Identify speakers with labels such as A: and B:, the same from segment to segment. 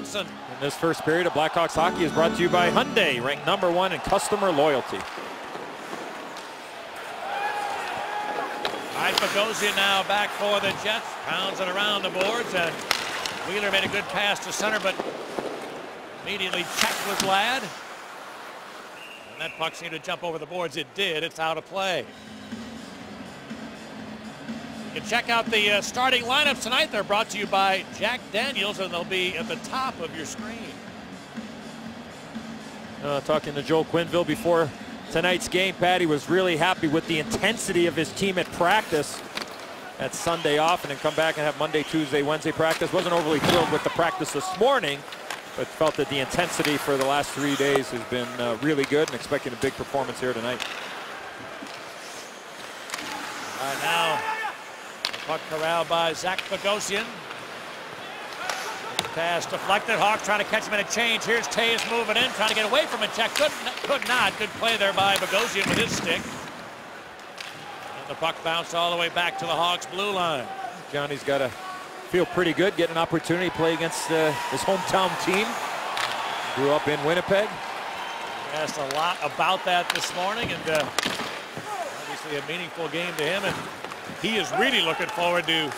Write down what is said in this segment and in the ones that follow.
A: Benson.
B: In this first period of Blackhawks hockey is brought to you by Hyundai, ranked number one in customer loyalty.
A: All right, Bogosian now back for the Jets. Pounds it around the boards, and Wheeler made a good pass to center, but immediately checked with Ladd. And that puck seemed to jump over the boards. It did. It's out of play. You can check out the uh, starting lineups tonight. They're brought to you by Jack Daniels, and they'll be at the top of your screen.
B: Uh, talking to Joel Quenneville before tonight's game, Patty was really happy with the intensity of his team at practice. At Sunday off and then come back and have Monday, Tuesday, Wednesday practice. Wasn't overly thrilled with the practice this morning, but felt that the intensity for the last three days has been uh, really good and expecting a big performance here tonight.
A: All right, now puck corralled by Zach Bogosian. Pass deflected. Hawk trying to catch him in a change. Here's Toews moving in, trying to get away from it. Check could, could not. Good play there by Bogosian with his stick. And the puck bounced all the way back to the Hawks blue line.
B: Johnny's got to feel pretty good, get an opportunity to play against uh, his hometown team. Grew up in Winnipeg.
A: Asked a lot about that this morning, and uh, obviously a meaningful game to him. And he is really looking forward to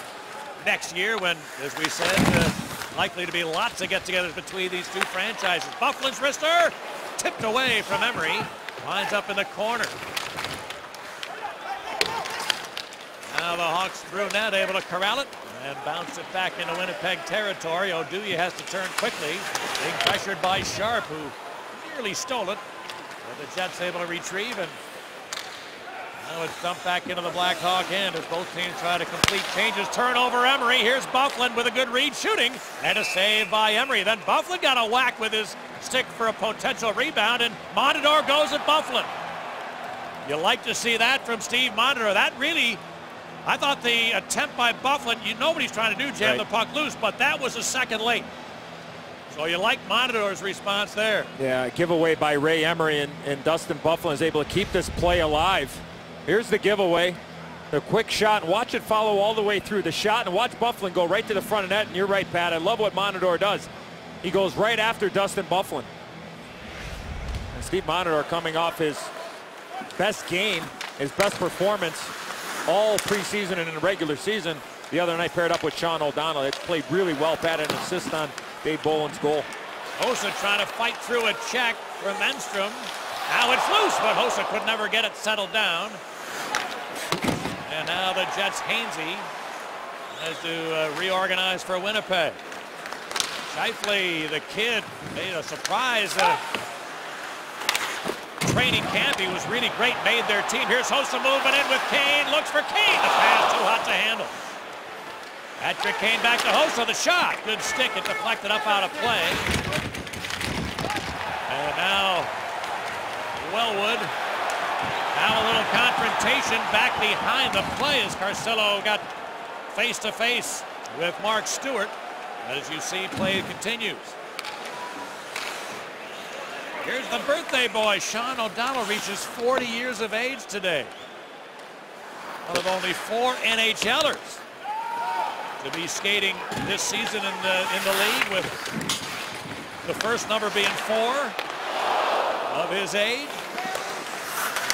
A: next year when, as we said, uh, likely to be lots of get-togethers between these two franchises. Byfuglien's wrister tipped away from Emery. Winds up in the corner. Now the Hawks net able to corral it and bounce it back into Winnipeg territory. Oduya has to turn quickly, being pressured by Sharp, who nearly stole it. But the Jets able to retrieve and now it's dumped back into the Blackhawk end as both teams try to complete changes. Turnover Emery. Here's Byfuglien with a good read shooting and a save by Emery. Then Byfuglien got a whack with his stick for a potential rebound and Montador goes at Byfuglien. You like to see that from Steve Montador. That really, I thought the attempt by Byfuglien, you know what he's trying to do, jam
B: Right.
A: the puck loose, but that was a second late. So you like Montador's response there.
B: Yeah, giveaway by Ray Emery and, and Dustin Byfuglien is able to keep this play alive. Here's the giveaway. The quick shot. Watch it follow all the way through the shot and watch Byfuglien go right to the front of net. And you're right, Pat. I love what Montador does. He goes right after Dustin Byfuglien. And Steve Montador coming off his best game, his best performance all preseason and in the regular season. The other night paired up with Sean O'Donnell. It played really well, Pat, an assist on Dave Bolland's goal.
A: Hossa trying to fight through a check from Enstrom. Now it's loose, but Hossa could never get it settled down. And now the Jets Hainsey has to uh, reorganize for Winnipeg. Scheifele, the kid, made a surprise uh, training camp. He was really great, made their team. Here's Hossa moving in with Kane. Looks for Kane. The pass too hot to handle. Patrick Kane back to Hossa. The shot. Good stick. It deflected up out of play. And now Wellwood. Now a little confrontation back behind the play as Carcillo got face to face with Mark Stuart. As you see, play continues. Here's the birthday boy. Sean O'Donnell reaches 40 years of age today. One of only four NHLers to be skating this season in the in the league with the first number being four of his age.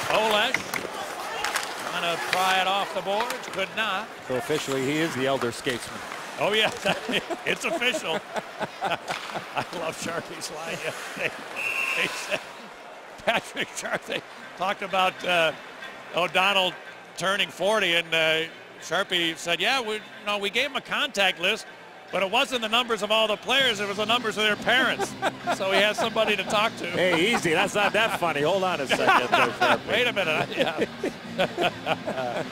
A: Olesz trying to pry it off the boards, could not.
B: So officially, he is the elder statesman.
A: Oh yeah, it's official. I love Sharpie's line yesterday. They said Patrick Sharp. They talked about uh, O'Donnell turning 40, and uh, Sharpie said, "Yeah, we no, we gave him a contact list, but it wasn't the numbers of all the players; it was the numbers of their parents. so he has somebody to talk to."
B: Hey, easy. That's not that funny. Hold on a second. there,
A: Wait a minute. Yeah.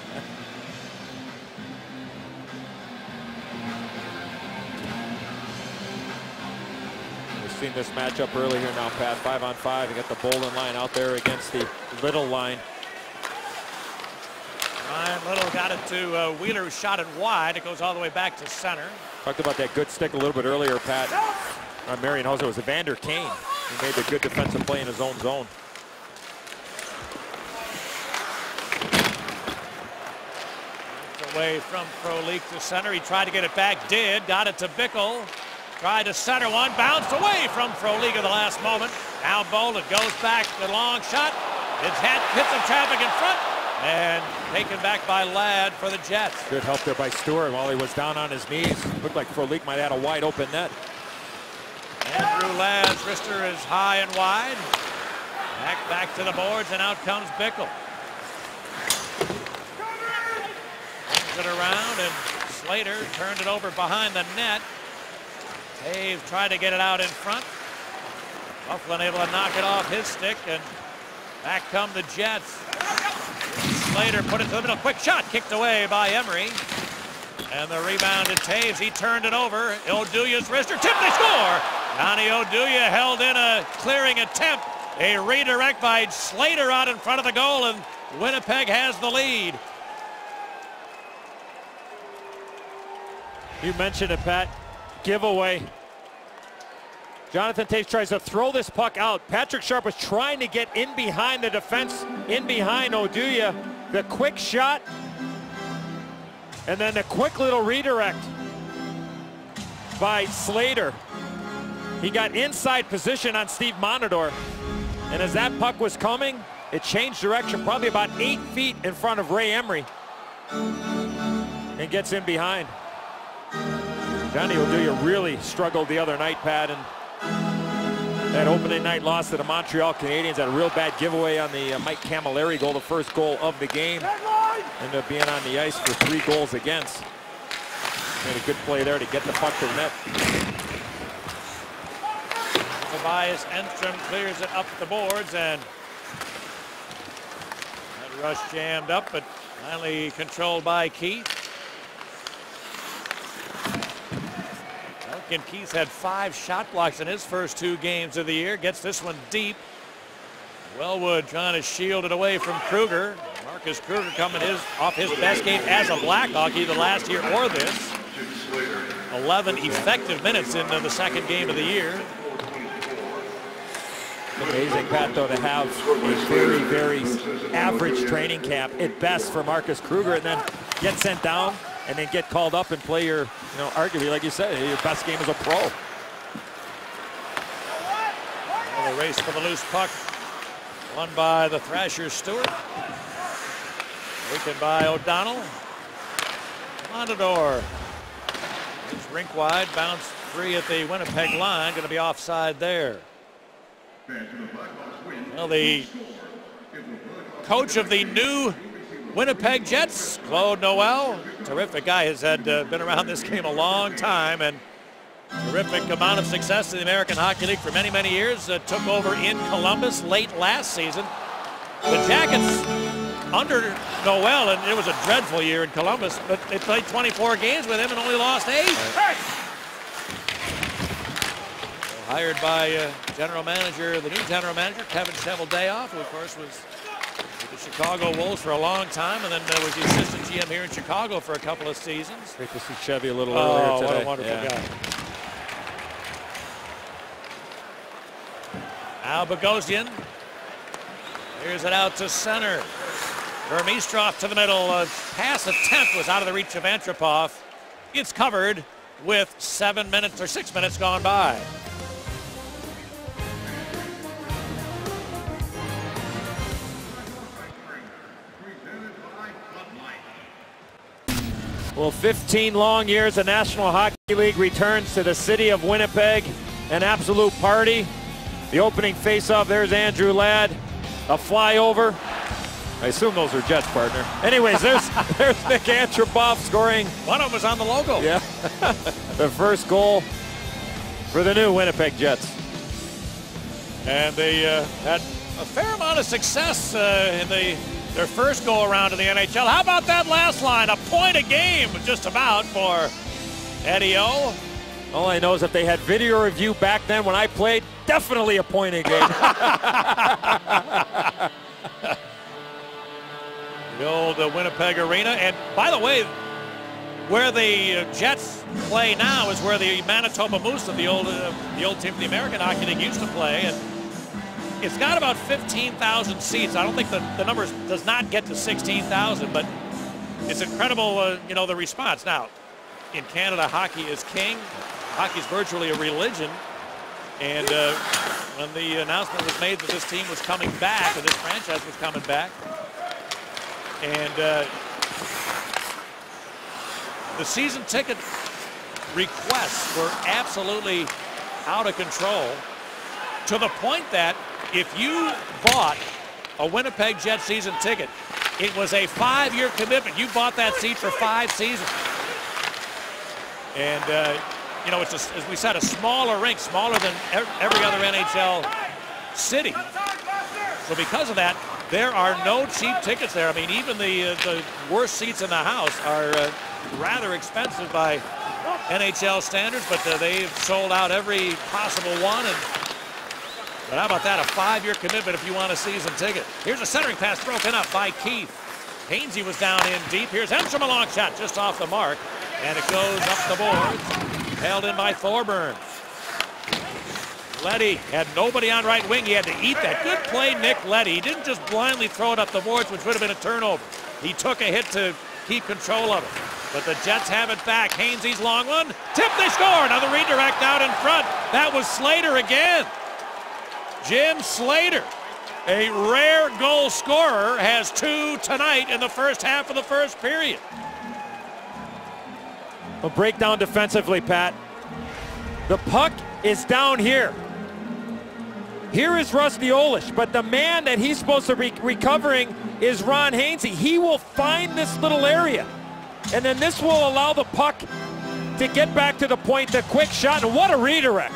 B: We've seen this matchup earlier now, Pat. Five on five. You got the Bolland line out there against the Little line.
A: Ryan Little got it to uh, Wheeler, who shot it wide. It goes all the way back to center.
B: Talked about that good stick a little bit earlier, Pat. On Marian Hossa. It was Evander Kane. He made the good defensive play in his own zone.
A: Away from Frolik to center. He tried to get it back, did. Got it to Bickell. tried to center one, bounced away from Frolik at the last moment. Now Bolland goes back, the long shot. It's hit, hit some traffic in front, and taken back by Ladd for the Jets.
B: Good help there by Stuart while he was down on his knees. Looked like Frolik might have had a wide open net.
A: Andrew Ladd's wrister is high and wide. Back back to the boards, and out comes Bickell. Turns it around, and Slater turned it over behind the net. Dave tried to get it out in front. Byfuglien able to knock it off his stick, and back come the Jets. Slater put it to the middle. Quick shot kicked away by Emery. And the rebound to Toews. He turned it over. Oduya's wrister. Tip, they score! Johnny Oduya held in a clearing attempt. A redirect by Slater out in front of the goal, and Winnipeg has the lead.
B: You mentioned it, Pat. Giveaway. Jonathan Toews tries to throw this puck out. Patrick Sharp was trying to get in behind the defense, in behind Oduya. The quick shot, and then the quick little redirect by Slater. He got inside position on Steve Montador. And as that puck was coming, it changed direction probably about eight feet in front of Ray Emery and gets in behind. Johnny Oduya really struggled the other night, Pat, and that opening night loss to the Montreal Canadiens had a real bad giveaway on the uh, Mike Cammalleri goal, the first goal of the game. Ended up being on the ice for three goals against. Made a good play there to get the puck to the net.
A: Tobias Enstrom clears it up the boards and that rush jammed up, but finally controlled by Keith. Keith had five shot blocks in his first two games of the year. Gets this one deep. Wellwood trying to shield it away from Kruger. Marcus Kruger coming his off his best game as a Blackhawk either last year or this. 11 effective minutes in the second game of the year.
B: Amazing, Pat, though, to have a very, very average training camp at best for Marcus Kruger and then get sent down and then get called up and play your, you know, arguably, like you said, your best game as a pro.
A: The race for the loose puck won by the Thrasher Stuart. Taken by O'Donnell. Montador. It's rink wide, bounce free at the Winnipeg line. Going to be offside there. Well, the coach of the new Winnipeg Jets, Claude Noel, terrific guy, has had uh, been around this game a long time and terrific amount of success in the American Hockey League for many, many years. Uh, took over in Columbus late last season. The Jackets under Noel, and it was a dreadful year in Columbus, but they played 24 games with him and only lost eight. Right. Hired by uh, general manager, the new general manager, Kevin Cheveldayoff, who of course was with the Chicago Wolves for a long time and then uh, was the assistant GM here in Chicago for a couple of seasons.
B: Great to see Chevy a little
A: oh,
B: earlier today.
A: what a wonderful yeah. guy. Now Bogosian. Here's it out to center. Burmistrov to the middle. A pass attempt was out of the reach of Antropov. It's covered with seven minutes or six minutes gone by.
B: Well, 15 long years, the National Hockey League returns to the city of Winnipeg. An absolute party. The opening face-off, there's Andrew Ladd. A flyover. I assume those are Jets, partner. Anyways, there's there's Nick Antropov scoring.
A: One of them was on the logo.
B: Yeah. the first goal for the new Winnipeg Jets.
A: And they uh, had a fair amount of success uh, in the their first go around in the NHL. How about that last line? A point a game, just about for Eddie O.
B: All I know is if they had video review back then when I played, definitely a point a game.
A: the old uh, Winnipeg Arena. And by the way, where the uh, Jets play now is where the Manitoba Moose of the old uh, the old team of the American Hockey League used to play. And it's got about 15,000 seats. I don't think the, the numbers does not get to 16,000, but it's incredible, uh, you know, the response. Now, in Canada, hockey is king. Hockey is virtually a religion. And uh, when the announcement was made that this team was coming back, and this franchise was coming back, and uh, the season ticket requests were absolutely out of control to the point that if you bought a Winnipeg Jet season ticket, it was a five-year commitment. You bought that seat for five seasons. And, uh, you know, it's, a, as we said, a smaller rink, smaller than every other NHL city. So because of that, there are no cheap tickets there. I mean, even the, uh, the worst seats in the house are uh, rather expensive by NHL standards, but uh, they've sold out every possible one. And but how about that? A five-year commitment if you want a season ticket. Here's a centering pass broken up by Keith. Hainsey was down in deep. Here's Enstrom a long shot just off the mark. And it goes up the boards. Held in by Thorburn. Leddy had nobody on right wing. He had to eat that. Good play, Nick Leddy. He didn't just blindly throw it up the boards, which would have been a turnover. He took a hit to keep control of it. But the Jets have it back. Hainsey's long one. Tip, they score. Another redirect out in front. That was Slater again. Jim Slater, a rare goal scorer, has two tonight in the first half of the first period.
B: A breakdown defensively, Pat. The puck is down here. Here is Rusty Olesz, but the man that he's supposed to be recovering is Ron Hainsey. He will find this little area, and then this will allow the puck to get back to the point, the quick shot, and what a redirect.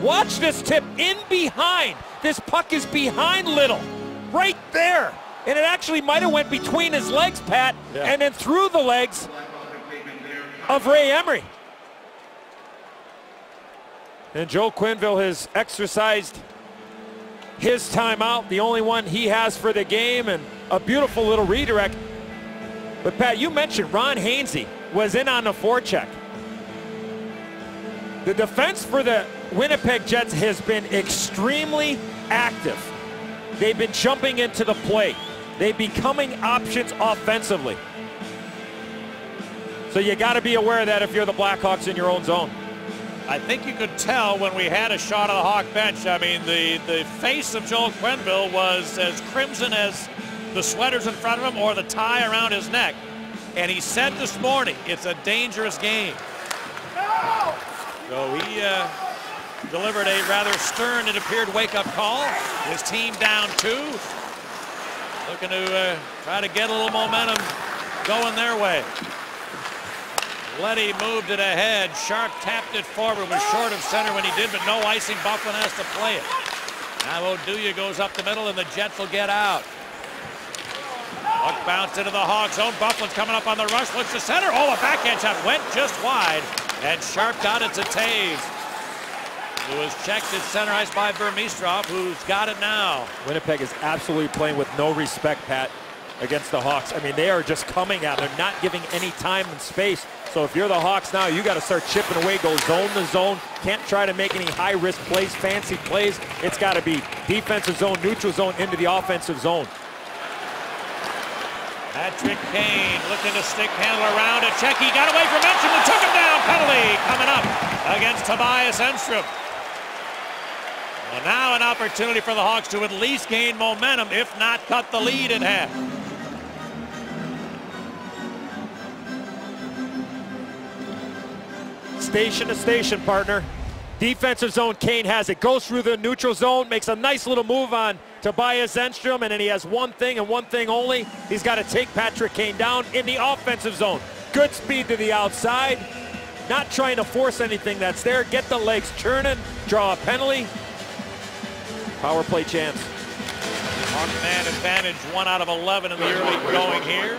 B: Watch this tip in behind. This puck is behind Little, right there. And it actually might have went between his legs, Pat, yeah. and then through the legs of Ray Emery. And Joe Quenneville has exercised his timeout, the only one he has for the game, and a beautiful little redirect. But Pat, you mentioned Ron Hainsey was in on the forecheck. The defense for the Winnipeg Jets has been extremely active. They've been jumping into the play. They're becoming options offensively. So you got to be aware of that if you're the Blackhawks in your own zone.
A: I think you could tell when we had a shot of the Hawk bench. I mean, the, the face of Joel Quenneville was as crimson as the sweaters in front of him or the tie around his neck. And he said this morning, it's a dangerous game. So he uh, delivered a rather stern, it appeared, wake-up call. His team down two. Looking to uh, try to get a little momentum going their way. Leddy moved it ahead. Sharp tapped it forward. Was short of center when he did, but no icing. Byfuglien has to play it. Now Oduya goes up the middle, and the Jets will get out. Buck bounced into the Hawks zone. Byfuglien's coming up on the rush. Looks to center. Oh, a backhand shot went just wide. And Sharp got it to Toews. Who was checked at center ice by Burmistrov, who's got it now.
B: Winnipeg is absolutely playing with no respect, Pat, against the Hawks. I mean, they are just coming out. They're not giving any time and space so if you're the Hawks now, you got to start chipping away, go zone to zone. Can't try to make any high-risk plays, fancy plays. It's got to be defensive zone, neutral zone, into the offensive zone.
A: Patrick Kane looking to stick handle around a check. He got away from Enstrom and took him down. Penalty coming up against Tobias Enstrom. Well, now an opportunity for the Hawks to at least gain momentum, if not cut the lead in half.
B: Station to station, partner. Defensive zone, Kane has it. Goes through the neutral zone, makes a nice little move on Tobias Enstrom, and then he has one thing and one thing only. He's got to take Patrick Kane down in the offensive zone. Good speed to the outside. Not trying to force anything that's there. Get the legs churning, draw a penalty. Power play chance.
A: Hawk man advantage, one out of 11 in the early going here.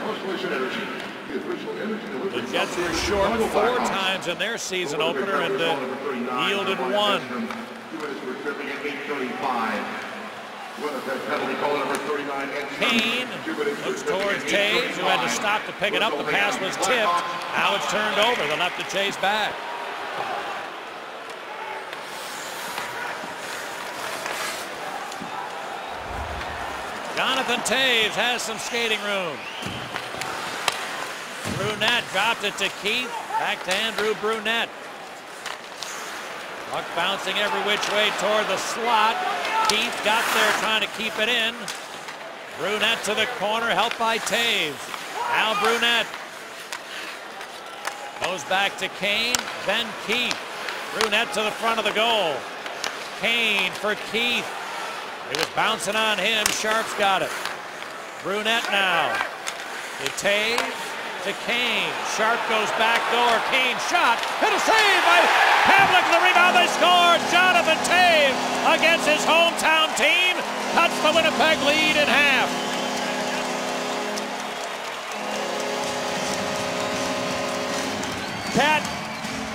A: The Jets were short four times in their season opener and uh, yielded one. Kane looks towards Toews, who had to stop to pick it up. The pass was tipped. Now it's turned over. They'll have to chase back. Jonathan Toews has some skating room. Brunette dropped it to Keith. Back to Andrew Brunette. Puck bouncing every which way toward the slot. Keith got there trying to keep it in. Brunette to the corner, helped by Toews. Now Brunette goes back to Kane, then Keith. Brunette to the front of the goal. Kane for Keith. It was bouncing on him. Sharp's got it. Brunette now. To Toews to Kane. Sharp goes back door. Kane shot. Hit a save by Pavelec. The rebound. They score. Jonathan Toews against his hometown team cuts the Winnipeg lead in half.
B: Pat,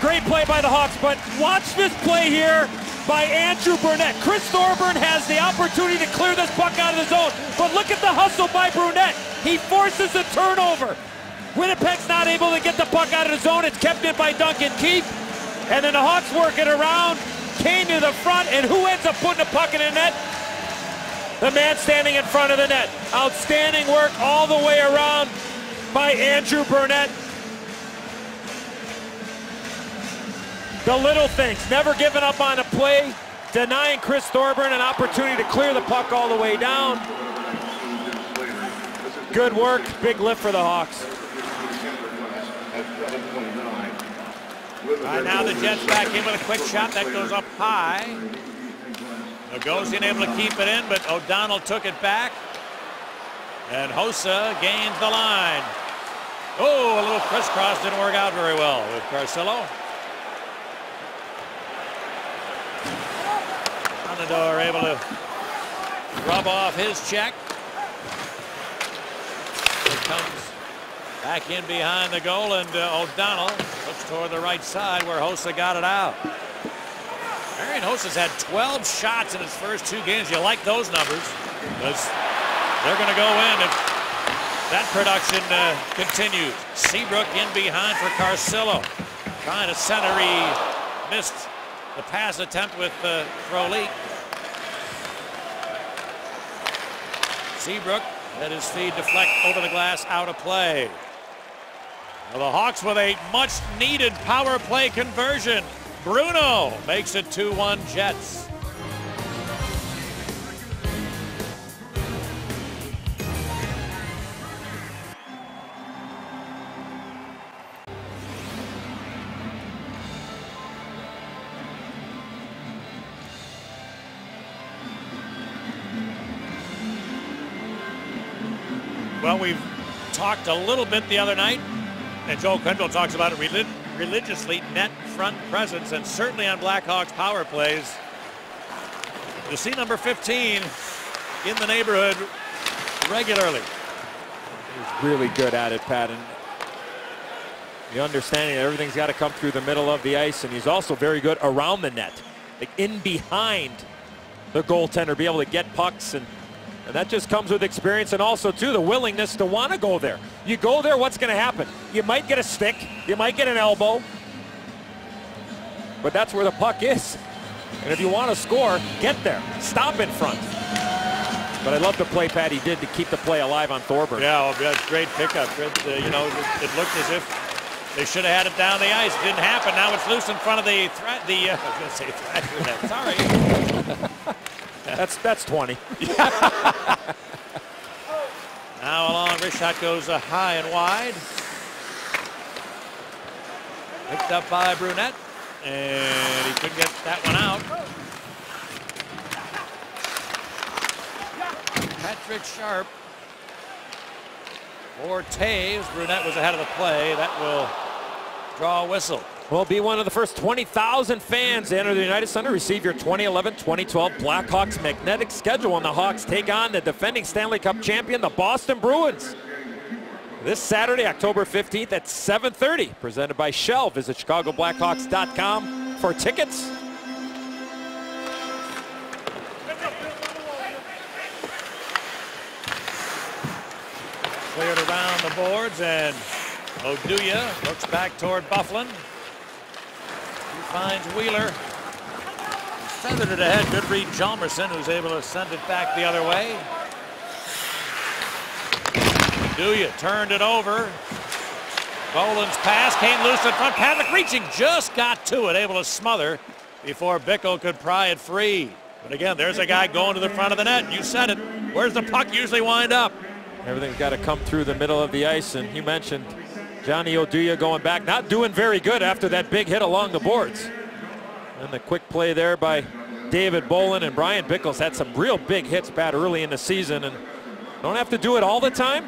B: great play by the Hawks, but watch this play here by Andrew Brunette. Chris Thorburn has the opportunity to clear this puck out of the zone, but look at the hustle by Brunette. He forces a turnover. Winnipeg's not able to get the puck out of the zone. It's kept in by Duncan Keith. And then the Hawks work it around. Kane to the front, and who ends up putting the puck in the net? The man standing in front of the net. Outstanding work all the way around by Andrew Brunette. The little things, never giving up on a play, denying Chris Thorburn an opportunity to clear the puck all the way down. Good work, big lift for the Hawks.
A: Right now the Jets back in with a quick shot that goes up high. Bogosian able to keep it in, but O'Donnell took it back. And Hossa gains the line. Oh, a little crisscross didn't work out very well with Carcillo. Anador able to rub off his check. Here comes Back in behind the goal, and uh, O'Donnell looks toward the right side where Hossa got it out. Marian Hossa's had 12 shots in his first two games. You like those numbers? Because they're going to go in if that production uh, continues. Seabrook in behind for Carcillo. Trying to center. He missed the pass attempt with uh, Frolik. Seabrook let his feed deflect over the glass out of play. Well, the Hawks with a much needed power play conversion. Bruno makes it 2-1 Jets. Well, we've talked a little bit the other night and Joel Quenneville talks about it relig religiously, net front presence, and certainly on Blackhawks power plays. You see number 15 in the neighborhood regularly.
B: He's really good at it, Pat. And the understanding that everything's got to come through the middle of the ice, and he's also very good around the net, like in behind the goaltender, be able to get pucks and and that just comes with experience and also, too, the willingness to want to go there. You go there, what's going to happen? You might get a stick. You might get an elbow. But that's where the puck is. And if you want to score, get there. Stop in front. But I love the play Patty did to keep the play alive on Thorburn.
A: Yeah, well, that's great pickup. uh, you know, it, it, looked as if they should have had it down the ice. It didn't happen. Now it's loose in front of the threat. The uh, I was going to say Thrasher.
B: That's that's 20.
A: now a long wrist shot goes uh, high and wide. Picked up by Brunette, and he couldn't get that one out. Patrick Sharp for Toews. Brunette was ahead of the play. That will draw a whistle
B: will be one of the first 20,000 fans to enter the United Center. Receive your 2011-2012 Blackhawks magnetic schedule when the Hawks take on the defending Stanley Cup champion, the Boston Bruins. This Saturday, October 15th at 7.30, presented by Shell. Visit ChicagoBlackhawks.com for tickets.
A: Cleared around the boards and Oduya looks back toward Byfuglien finds Wheeler. Feathered it ahead. Good read, Hjalmarsson, who's able to send it back the other way. Duya turned it over. Bolland's pass came loose in front. Pavelec reaching, just got to it, able to smother before Bickell could pry it free. But again, there's a guy going to the front of the net. You said it. Where's the puck usually wind up?
B: Everything's got to come through the middle of the ice, and you mentioned Johnny Oduya going back, not doing very good after that big hit along the boards. And the quick play there by David Bolland and Bryan Bickell's had some real big hits bad early in the season, and don't have to do it all the time,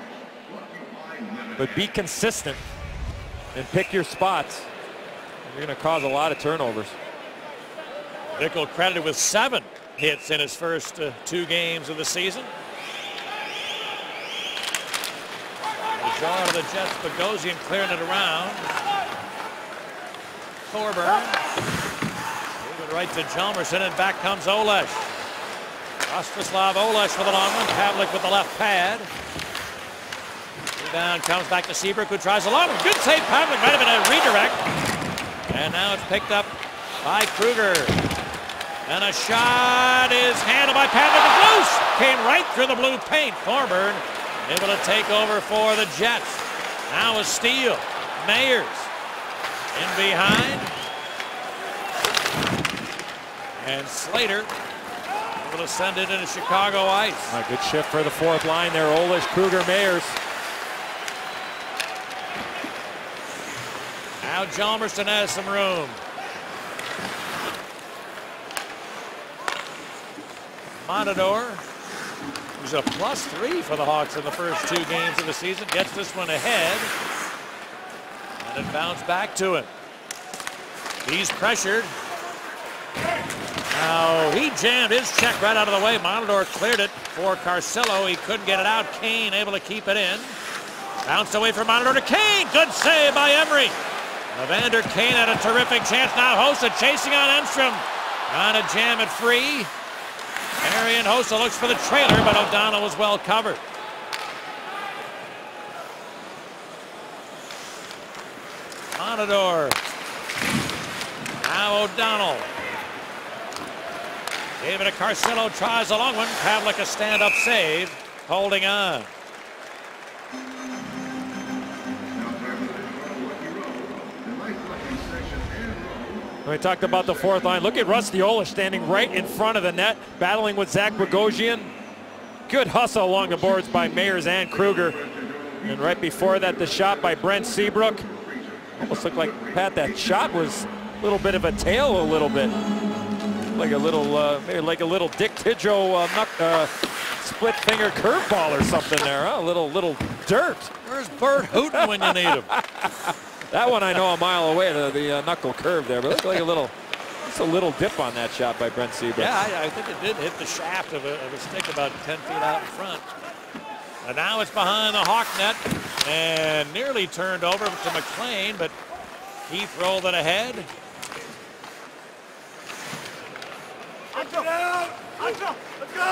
B: but be consistent and pick your spots. You're going to cause a lot of turnovers.
A: Bickell credited with seven hits in his first uh, two games of the season. The draw to the Jets, Bogosian clearing it around. Thorburn. Moving right to Hjalmarsson, and back comes Olesz. Rostislav Olesz with the long one. Pavelec with the left pad. Rebound comes back to Seabrook, who tries a long one. Good save, Pavelec. Might have been a redirect. And now it's picked up by Kruger. And a shot is handled by Pavelec. It's loose. Came right through the blue paint. Thorburn able to take over for the Jets. Now a steal. Mayers in behind. And Slater able to send it into Chicago ice.
B: A good shift for the fourth line there. Olesz, Kruger, Mayers.
A: Now Hjalmarsson has some room. Montador, who's a plus three for the Hawks in the first two games of the season, gets this one ahead. And it bounced back to him. He's pressured. Now he jammed his check right out of the way. Montador cleared it for Carcillo. He couldn't get it out. Kane able to keep it in. Bounced away from Montador to Kane. Good save by Emery. Evander Kane had a terrific chance. Now Hossa chasing on Enstrom. Trying to jam it free. Marian Hossa looks for the trailer, but O'Donnell was well covered. Montador. Now O'Donnell. David Carcillo tries a long one. Pavelec a stand-up save. Holding on.
B: We talked about the fourth line. Look at Rusty Olesz standing right in front of the net, battling with Zach Bogosian. Good hustle along the boards by Mayers and Kruger. And right before that, the shot by Brent Seabrook. Almost looked like, Pat, that shot was a little bit of a tail a little bit. Like a little, uh, maybe like a little Dick Tidrow uh, uh, split finger curveball or something there. Huh? A little, little dirt.
A: Where's Burt Hooton when you need him?
B: That one I know a mile away, the, the uh, knuckle curve there, but looked like a little, just a little dip on that shot by Brent Seabrook.
A: Yeah, I, I, think it did hit the shaft of a, of a stick about 10 feet out in front. And now it's behind the Hawk net and nearly turned over to MacLean, but Keith rolled it ahead.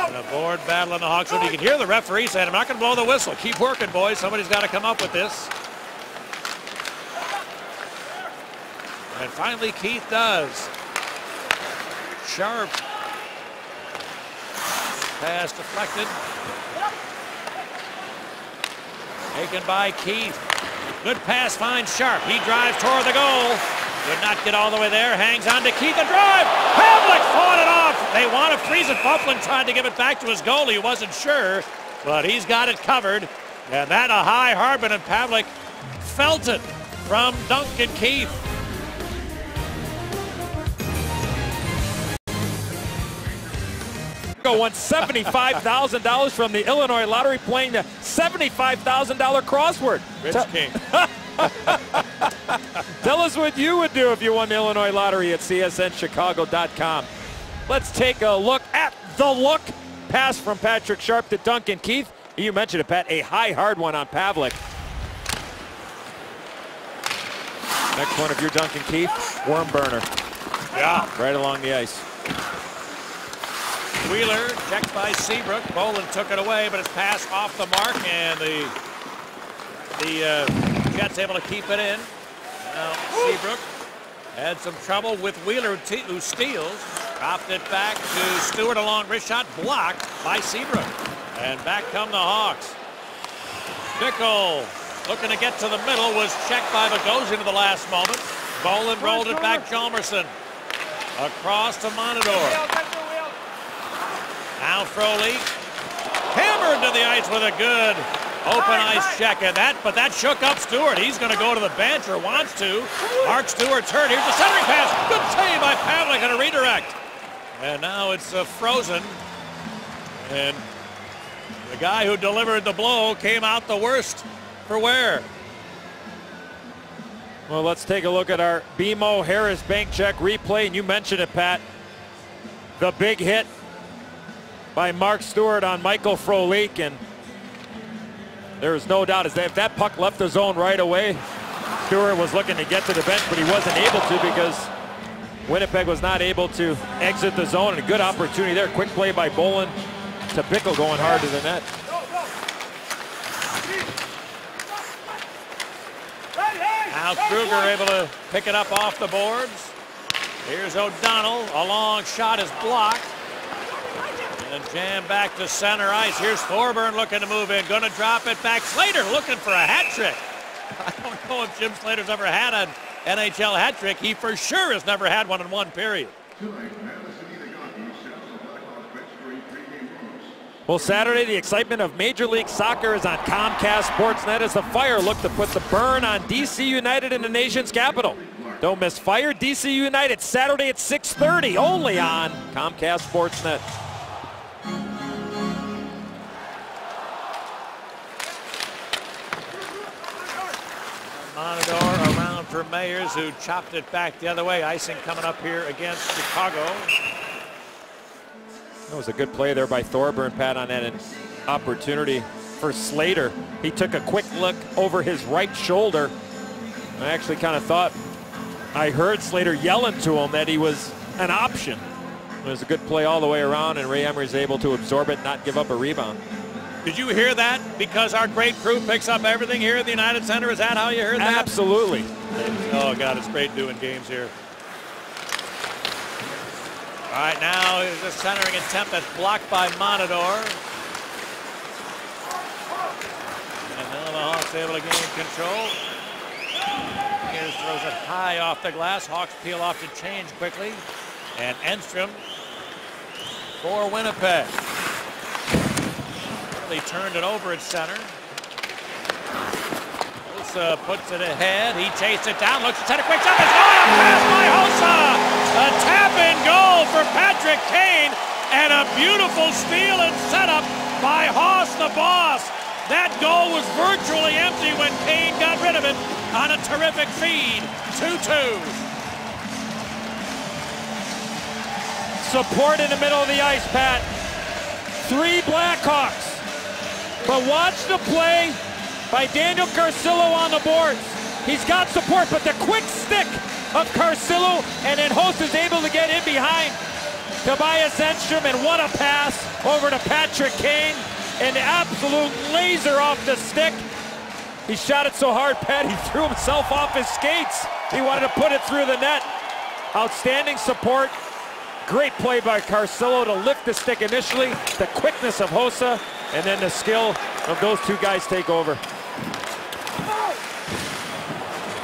A: And a board battle on the Hawks. You can hear the referee saying, I'm not going to blow the whistle. Keep working, boys. Somebody's got to come up with this. And finally, Keith does. Sharp. Pass deflected. Taken by Keith. Good pass finds Sharp. He drives toward the goal. Could not get all the way there. Hangs on to Keith. A drive. Pavelec fought it off. They want to freeze it. Byfuglien tried to give it back to his goalie. He wasn't sure, but he's got it covered. And that a high Harbin and Pavelec felt it from Duncan Keith.
B: Won $75,000 from the Illinois Lottery playing the $75,000 crossword.
A: Rich
B: Tell-
A: King.
B: Tell us what you would do if you won the Illinois Lottery at csnchicago.com. Let's take a look at the look. Pass from Patrick Sharp to Duncan Keith. You mentioned it, Pat. A high, hard one on Pavelec. Next one of your Duncan Keith, worm burner.
A: Yeah.
B: Right along the ice.
A: Wheeler checked by Seabrook. Bolland took it away, but it's passed off the mark, and the the uh, Jets able to keep it in. Now Seabrook had some trouble with Wheeler, who steals. Dropped it back to Stuart along wrist shot, blocked by Seabrook. And back come the Hawks. Bickell looking to get to the middle was checked by Bogosian at the last moment. Bolland rolled it back, Hjalmarsson. Across to Montador. Now Frolik. Hammered to the ice with a good open ice check and that, but that shook up Stuart. He's going to go to the bench or wants to. Mark Stuart's hurt. Here's the centering pass. Good save by Pavelec and a redirect. And now it's uh, frozen. And the guy who delivered the blow came out the worst for wear.
B: Well, let's take a look at our BMO Harris bank check replay. And you mentioned it, Pat. The big hit by Mark Stuart on Michael Frolik. And there is no doubt, as if that puck left the zone right away, Stuart was looking to get to the bench, but he wasn't able to because Winnipeg was not able to exit the zone. And a good opportunity there. Quick play by Bolland to Bickell going hard to the net.
A: Now Kruger able to pick it up off the boards. Here's O'Donnell. A long shot is blocked. And jam back to center ice. Here's Thorburn looking to move in. Going to drop it back. Slater looking for a hat trick. I don't know if Jim Slater's ever had an NHL hat trick. He for sure has never had one in one period.
B: Well, Saturday, the excitement of Major League Soccer is on Comcast Sportsnet as the Fire look to put the burn on DC United in the nation's capital. Don't miss Fire DC United Saturday at 6.30 only on Comcast Sportsnet.
A: Montador around for Mayers who chopped it back the other way. Icing coming up here against Chicago.
B: That was a good play there by Thorburn, Pat, on that opportunity for Slater. He took a quick look over his right shoulder. I actually kind of thought I heard Slater yelling to him that he was an option. It was a good play all the way around, and Ray Emery is able to absorb it, not give up a rebound.
A: Did you hear that? Because our great crew picks up everything here at the United Center. Is that how you heard that?
B: Absolutely.
A: Oh, God, it's great doing games here. All right, now is a centering attempt that's blocked by Montador. And now the Hawks able to gain control. Here's throws it high off the glass. Hawks peel off to change quickly. And Enstrom for Winnipeg. They turned it over at center. Hossa puts it ahead. He chased it down, looks at center, quick shot. It's going up pass by Hossa. A tap and goal for Patrick Kane. And a beautiful steal and setup by Haas the boss. That goal was virtually empty when Kane got rid of it on a terrific feed. 2-2.
B: Support in the middle of the ice, Pat. Three Blackhawks. But watch the play by Daniel Carcillo on the boards. He's got support, but the quick stick of Carcillo, and then Host is able to get in behind Tobias Enstrom, and what a pass over to Patrick Kane. An absolute laser off the stick. He shot it so hard, Pat, he threw himself off his skates. He wanted to put it through the net. Outstanding support. Great play by Carcillo to lift the stick initially. The quickness of Hossa, and then the skill of those two guys take over.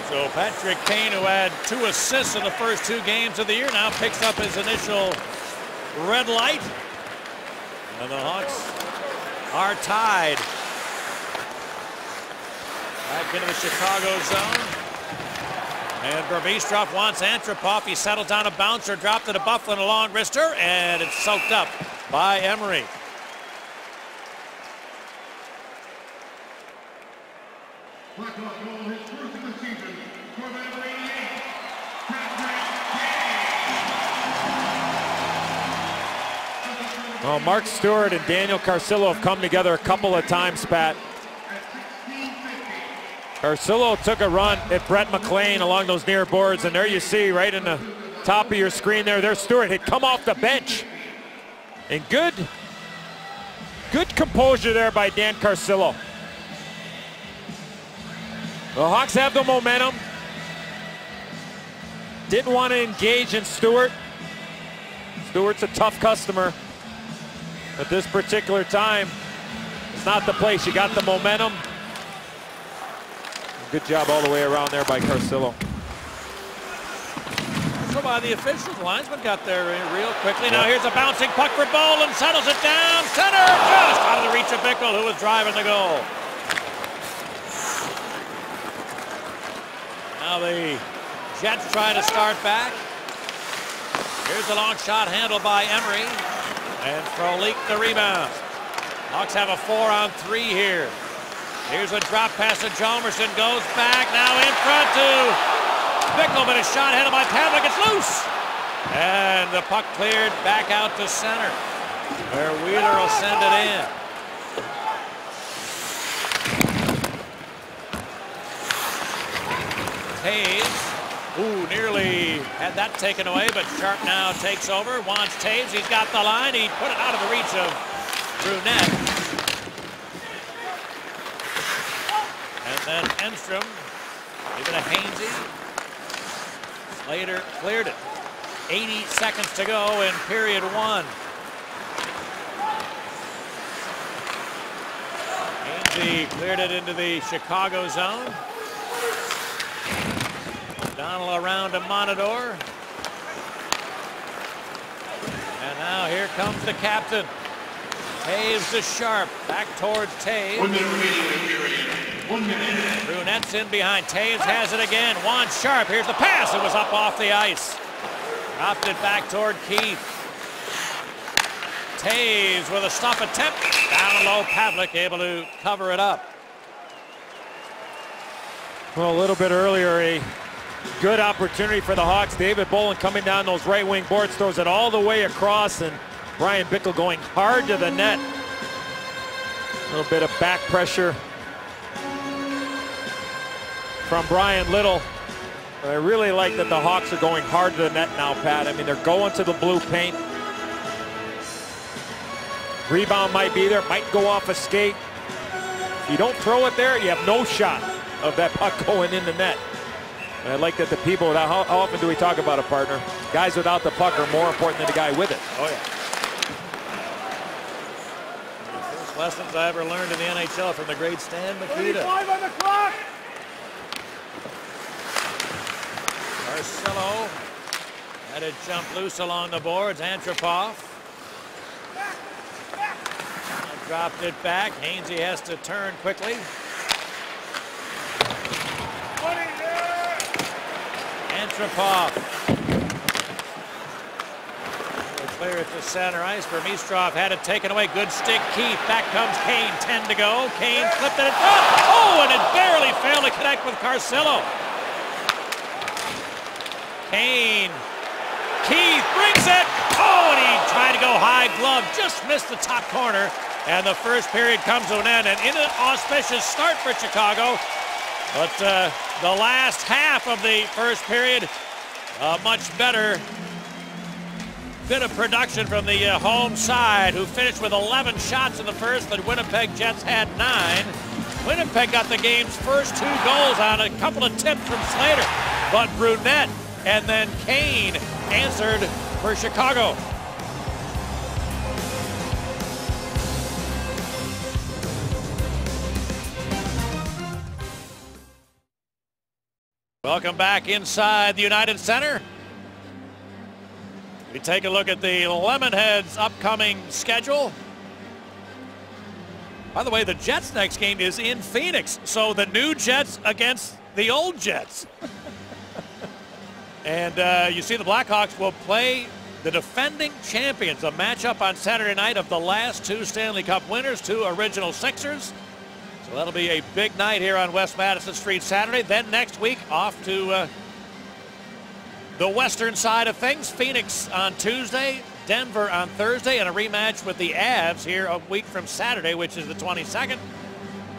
A: So Patrick Kane, who had two assists in the first two games of the year, now picks up his initial red light. And the Hawks are tied. Back into the Chicago zone. And Burmistrov wants Antropov. He settled down a bouncer, dropped it to Byfuglien, a long wrister, and it's soaked up by Emery.
C: Blackhawk goal, his first of the season, for number 88, Patrick
B: Well, Mark Stuart and Daniel Carcillo have come together a couple of times, Pat. Carcillo took a run at Brett MacLean along those near boards, and there you see right in the top of your screen there, there's Stuart had come off the bench. And good, good composure there by Dan Carcillo. The Hawks have the momentum. Didn't want to engage in Stuart. Stuart's a tough customer. At this particular time, it's not the place. You got the momentum. Good job all the way around there by Carcillo.
A: From by the officials. The linesman got there real quickly. Now here's a bouncing puck for Bolland. Settles it down. Center just out of the reach of Bickell, who was driving the goal. Now the Jets try to start back. Here's a long shot handled by Emery. And Frolik the rebound. Hawks have a four on three here. Here's a drop pass to Hjalmarsson. Goes back now in front to Bickell, but a shot headed by Pavelec. It's loose. And the puck cleared back out to center, where Wheeler will send it in. Toews, ooh, nearly had that taken away, but Sharp now takes over, wants Toews. He's got the line. He put it out of the reach of Brunette. And then Enstrom gave it a Hainsey. Slater cleared it. 80 seconds to go in period one. Hainsey cleared it into the Chicago zone. Donald around to Montador. And now here comes the captain. Toews to Sharp. Back towards Toews. Brunette's in behind. Toews has it again. Juan Sharp. Here's the pass. It was up off the ice. Dropped it back toward Keith. Toews with a stop attempt. Down low. Pavelec able to cover it up.
B: Well, a little bit earlier, a good opportunity for the Hawks. David Bolland coming down those right wing boards, throws it all the way across, and Bryan Bickell going hard to the net. A little bit of back pressure from Bryan Little. I really like that the Hawks are going hard to the net now, Pat. I mean, they're going to the blue paint. Rebound might be there, might go off a skate. If you don't throw it there, you have no shot of that puck going in the net. And I like that the people, how, how often do we talk about a partner? Guys without the puck are more important than the guy with it.
A: Oh, yeah. First lessons I ever learned in the NHL from the great Stan Mikita.
D: on the clock.
A: Barcelo had it jump loose along the boards. Antropov dropped it back. Hainsey has to turn quickly. Antropov. Clear it to center ice. Burmistrov had it taken away. Good stick, Keith. Back comes Kane. 10 to go. Kane flipped it. Oh, and it barely failed to connect with Carcillo. Kane. Keith brings it. Oh, and he tried to go high glove. Just missed the top corner. And the first period comes to an end. And in an auspicious start for Chicago. But uh, the last half of the first period, a much better bit of production from the uh, home side, who finished with 11 shots in the first. The Winnipeg Jets had nine. Winnipeg got the game's first two goals on a couple of tips from Slater. But Brunette and then Kane answered for Chicago. Welcome back inside the United Center. We take a look at the Lemonheads upcoming schedule. By the way, the Jets next game is in Phoenix. So the new Jets against the old Jets. and uh, you see the Blackhawks will play the defending champions, a matchup on Saturday night of the last two Stanley Cup winners, two original Sixers. So that'll be a big night here on West Madison Street Saturday. Then next week, off to uh, the western side of things. Phoenix on Tuesday, Denver on Thursday, and a rematch with the Avs here a week from Saturday, which is the 22nd.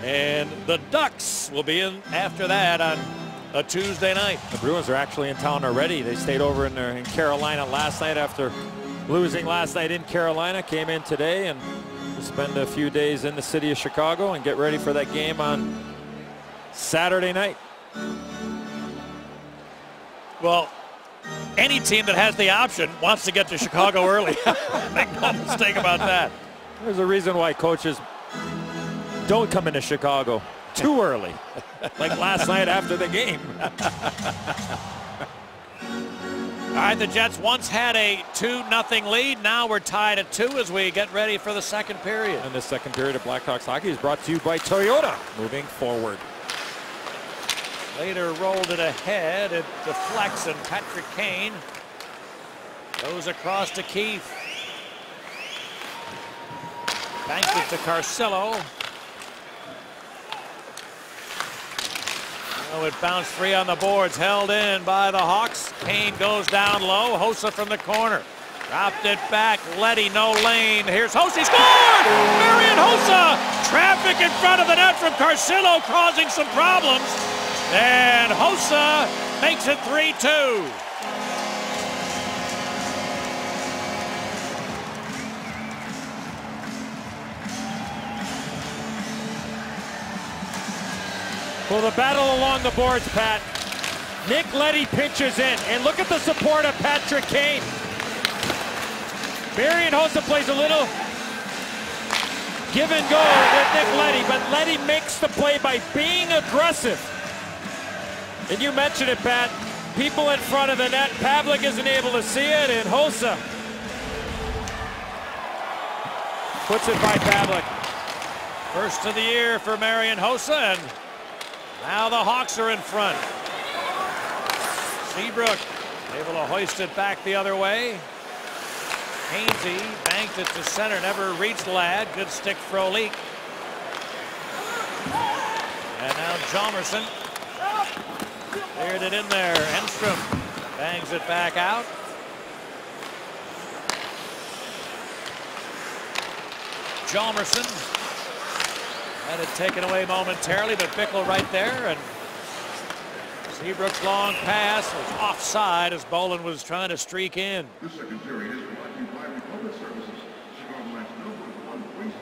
A: And the Ducks will be in after that on a Tuesday night.
B: The Bruins are actually in town already. They stayed over in, uh, in Carolina last night after losing last night in Carolina. Came in today and spend a few days in the city of Chicago and get ready for that game on Saturday night.
A: Well, any team that has the option wants to get to Chicago early. Make no mistake about that.
B: There's a reason why coaches don't come into Chicago too early, like last night after the game.
A: All right, the Jets once had a 2 nothing lead. Now we're tied at 2 as we get ready for the second period.
B: And the second period of Blackhawks hockey is brought to you by Toyota. Moving forward.
A: Later rolled it ahead. It deflects and Patrick Kane goes across to Keith. Banks it to Carcillo. Oh, it bounced free on the boards, held in by the Hawks. Kane goes down low. Hossa from the corner. Dropped it back. Leddy, no lane. Here's Hossa. Scored! Marian Hossa! Traffic in front of the net from Carcillo causing some problems. And Hossa makes it 3-2.
B: Well, the battle along the boards, Pat. Nick Leddy pitches in, and look at the support of Patrick Kane. Marian Hossa plays a little give and go with Nick Leddy, but Leddy makes the play by being aggressive. And you mentioned it, Pat. People in front of the net. Pavelec isn't able to see it, and Hossa puts it by Pavelec.
A: First of the year for Marian Hossa, and now the Hawks are in front. Seabrook able to hoist it back the other way. Hainsey banked it to center, never reached Ladd. Good stick Frolik. And now Hjalmarsson cleared it in there. Enstrom bangs it back out. Hjalmarsson had it taken away momentarily, but Bickell right there. And Seabrook's long pass was offside as Bolland was trying to streak in.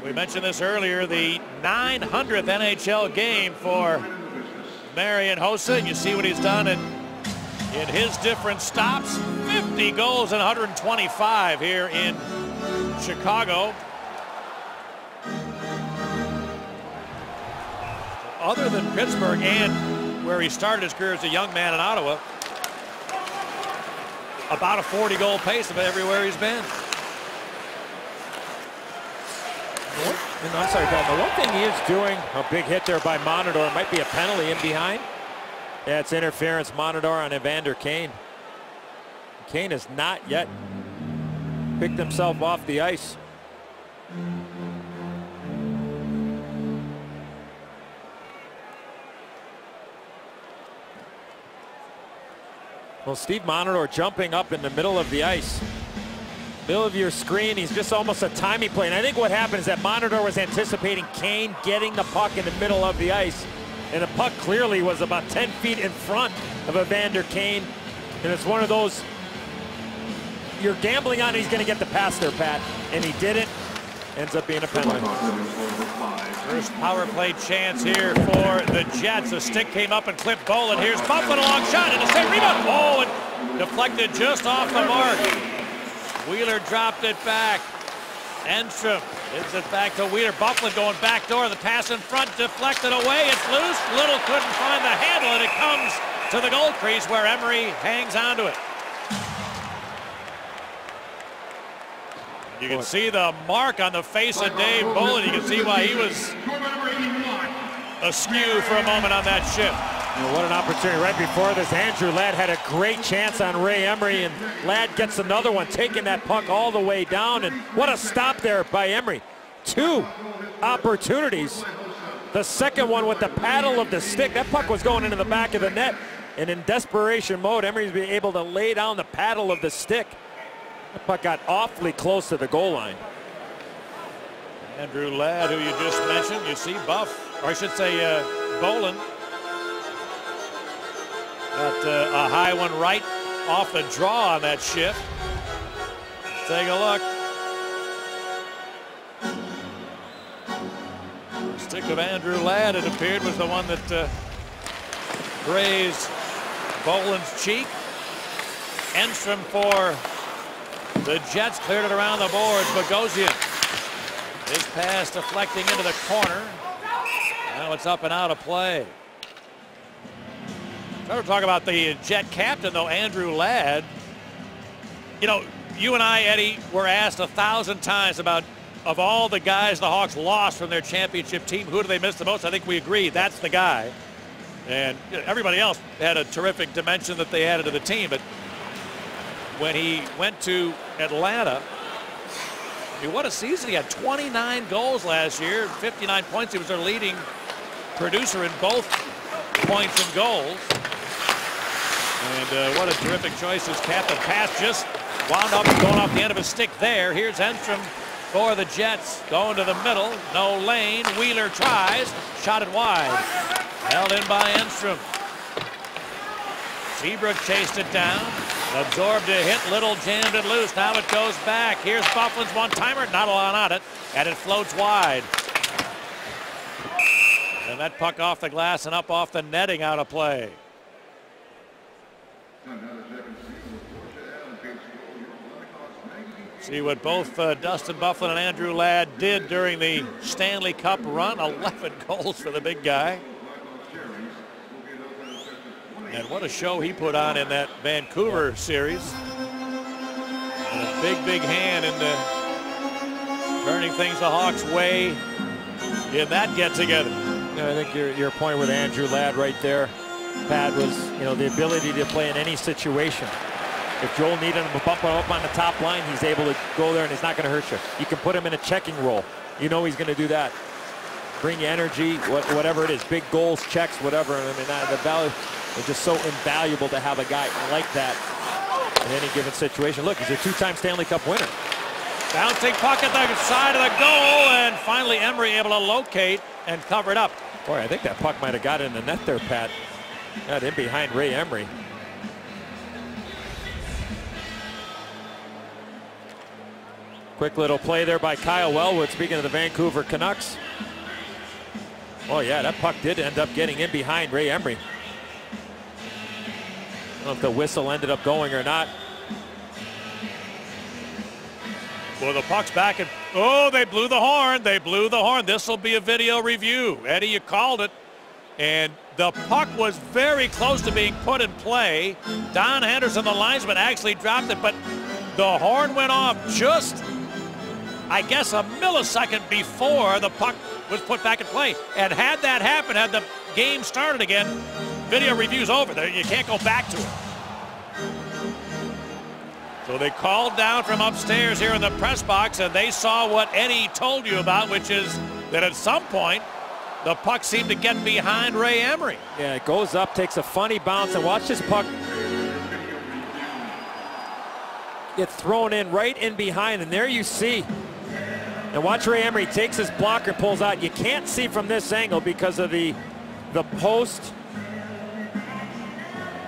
A: We mentioned this earlier, the 900th NHL game for Marian Hossa. You see what he's done in, in his different stops. 50 goals and 125 here in Chicago. Other than Pittsburgh and where he started his career as a young man in Ottawa, about a 40 goal pace of everywhere he's been.
B: And I'm sorry, Pat. The one thing he is doing, a big hit there by Montador, might be a penalty in behind. Yeah, it's interference, Montador on Evander Kane. Kane has not yet picked himself off the ice. Well, Steve Montador jumping up in the middle of the ice. Middle of your screen, he's just almost a timing play. And I think what happened is that Montador was anticipating Kane getting the puck in the middle of the ice. And the puck clearly was about 10 feet in front of Evander Kane. And it's one of those, you're gambling on he's going to get the pass there, Pat. And he didn't. Ends up being a penalty.
A: First power play chance here for the Jets. A stick came up and clipped Bolland. Here's Buffett, a long shot, and a straight rebound. Oh, and deflected just off the mark. Wheeler dropped it back. Enstrom gives it back to Wheeler. Byfuglien going back door. The pass in front deflected away. It's loose. Little couldn't find the handle, and it comes to the goal crease where Emery hangs onto it. You can see the mark on the face of Dave Bolland. You can see why he was askew for a moment on that shift.
B: what an opportunity right before this. Andrew Ladd had a great chance on Ray Emery, and Ladd gets another one, taking that puck all the way down. And what a stop there by Emery. Two opportunities. The second one with the paddle of the stick. That puck was going into the back of the net. And in desperation mode, Emery's been able to lay down the paddle of the stick. Puck got awfully close to the goal line.
A: Andrew Ladd, who you just mentioned, you see Buff, or I should say uh, Bolland. Got uh, a high one right off the draw on that shift. take a look. Stick of Andrew Ladd, it appeared, was the one that uh, grazed Bolland's cheek. Enstrom for the Jets cleared it around the boards. Bogosian. His pass deflecting into the corner. Now it's up and out of play. To talk about the Jet captain, though, Andrew Ladd. you know, you and I, Eddie, were asked a thousand times about of all the guys the Hawks lost from their championship team, who do they miss the most? I think we agree that's the guy. And everybody else had a terrific dimension that they added to the team. But when he went to Atlanta, I mean, what a season. He had 29 goals last year, 59 points. He was their leading producer in both points and goals. And uh, what a terrific choice his captain. Pass just wound up going off the end of his stick there. Here's Enstrom for the Jets. Going to the middle. No lane. Wheeler tries. Shot it wide. Held in by Enstrom. Seabrook chased it down. Absorbed a hit. Little jammed it loose. Now it goes back. Here's Byfuglien's one-timer. Not a lot on it. And it floats wide. And that puck off the glass and up off the netting out of play. See what both uh, Dustin Byfuglien and Andrew Ladd did during the Stanley Cup run. 11 goals for the big guy. And what a show he put on in that Vancouver series. And a big, big hand in the turning things the Hawks' way in that get-together.
B: I think your, your point with Andrew Ladd right there, Pat, was you know the ability to play in any situation. If Joel needed him to bump him up on the top line, he's able to go there and he's not going to hurt you. You can put him in a checking role. You know he's going to do that. Bring energy, whatever it is, big goals, checks, whatever. I mean, the value is just so invaluable to have a guy like that in any given situation. Look, he's a two-time Stanley Cup winner.
A: Bouncing puck at the side of the goal, and finally Emery able to locate and cover it up.
B: Boy, I think that puck might have got in the net there, Pat. Got in behind Ray Emery. Quick little play there by Kyle Wellwood, speaking of the Vancouver Canucks. Oh yeah, that puck did end up getting in behind Ray Emery. Know if the whistle ended up going or not.
A: Well, the puck's back and oh, they blew the horn. They blew the horn. This will be a video review. Eddie, you called it. And the puck was very close to being put in play. Don Henderson, the linesman, actually dropped it, but the horn went off just I guess, a millisecond before the puck was put back in play. And had that happened, had the game started again, video review's over. There, you can't go back to it. So they called down from upstairs here in the press box, and they saw what Eddie told you about, which is that at some point, the puck seemed to get behind Ray Emery.
B: Yeah, it goes up, takes a funny bounce, and watch this puck get thrown in right in behind, and there you see and watch Ray Emery takes his blocker, pulls out. You can't see from this angle because of the, the post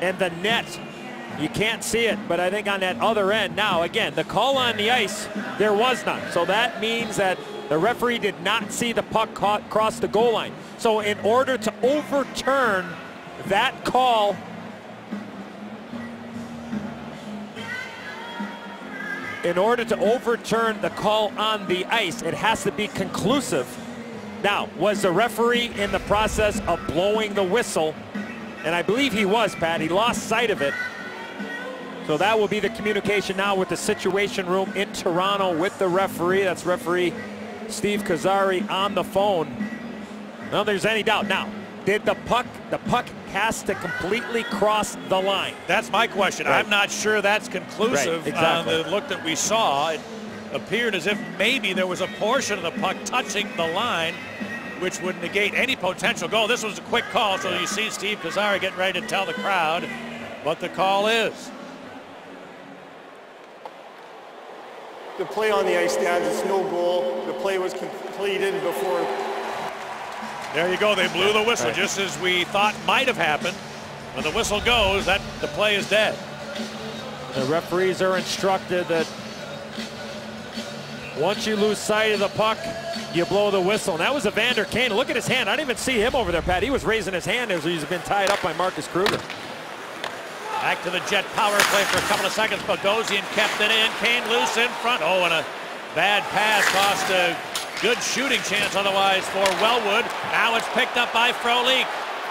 B: and the net. You can't see it, but I think on that other end, now again, the call on the ice, there was none. So that means that the referee did not see the puck cross the goal line. So in order to overturn that call, in order to overturn the call on the ice, it has to be conclusive. Now, was the referee in the process of blowing the whistle? And I believe he was, Pat. He lost sight of it. So that will be the communication now with the Situation Room in Toronto with the referee. That's referee Steve Kozari on the phone. No, there's any doubt. Now, did the puck, the puck has to completely cross the line.
A: That's my question. Right. I'm not sure that's conclusive
B: right, uh, exactly.
A: on the look that we saw. It appeared as if maybe there was a portion of the puck touching the line which would negate any potential goal. This was a quick call, so you see Steve Kozari getting ready to tell the crowd what the call is.
D: The play on the ice stands, it's no goal. The play was completed before
A: there you go. They blew the whistle right. just as we thought might have happened. When the whistle goes, that the play is dead.
B: The referees are instructed that once you lose sight of the puck, you blow the whistle. And that was Evander Kane. Look at his hand. I didn't even see him over there, Pat. He was raising his hand as he's been tied up by Marcus Kruger.
A: Back to the Jet power play for a couple of seconds. Bogosian kept it in. Kane loose in front. Oh, and a bad pass cost a Good shooting chance otherwise for Wellwood. Now it's picked up by Frolik.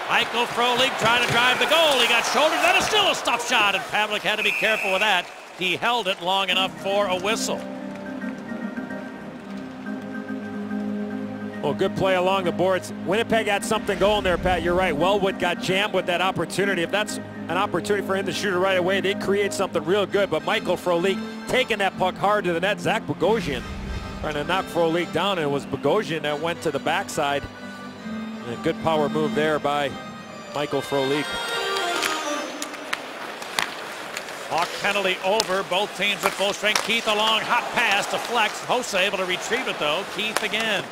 A: Michael Frolik trying to drive the goal. He got shouldered. That is still a stuff shot, and Pavelec had to be careful with that. He held it long enough for a whistle.
B: Well, good play along the boards. Winnipeg had something going there, Pat. You're right. Wellwood got jammed with that opportunity. If that's an opportunity for him to shoot it right away, they create something real good. But Michael Frolik taking that puck hard to the net. Zach Bogosian trying to knock Frolik down, and it was Bogosian that went to the backside. And a good power move there by Michael Frolik.
A: Hawk penalty over. Both teams at full strength. Keith along. Hot pass to Flex. Hossa able to retrieve it though. Keith again.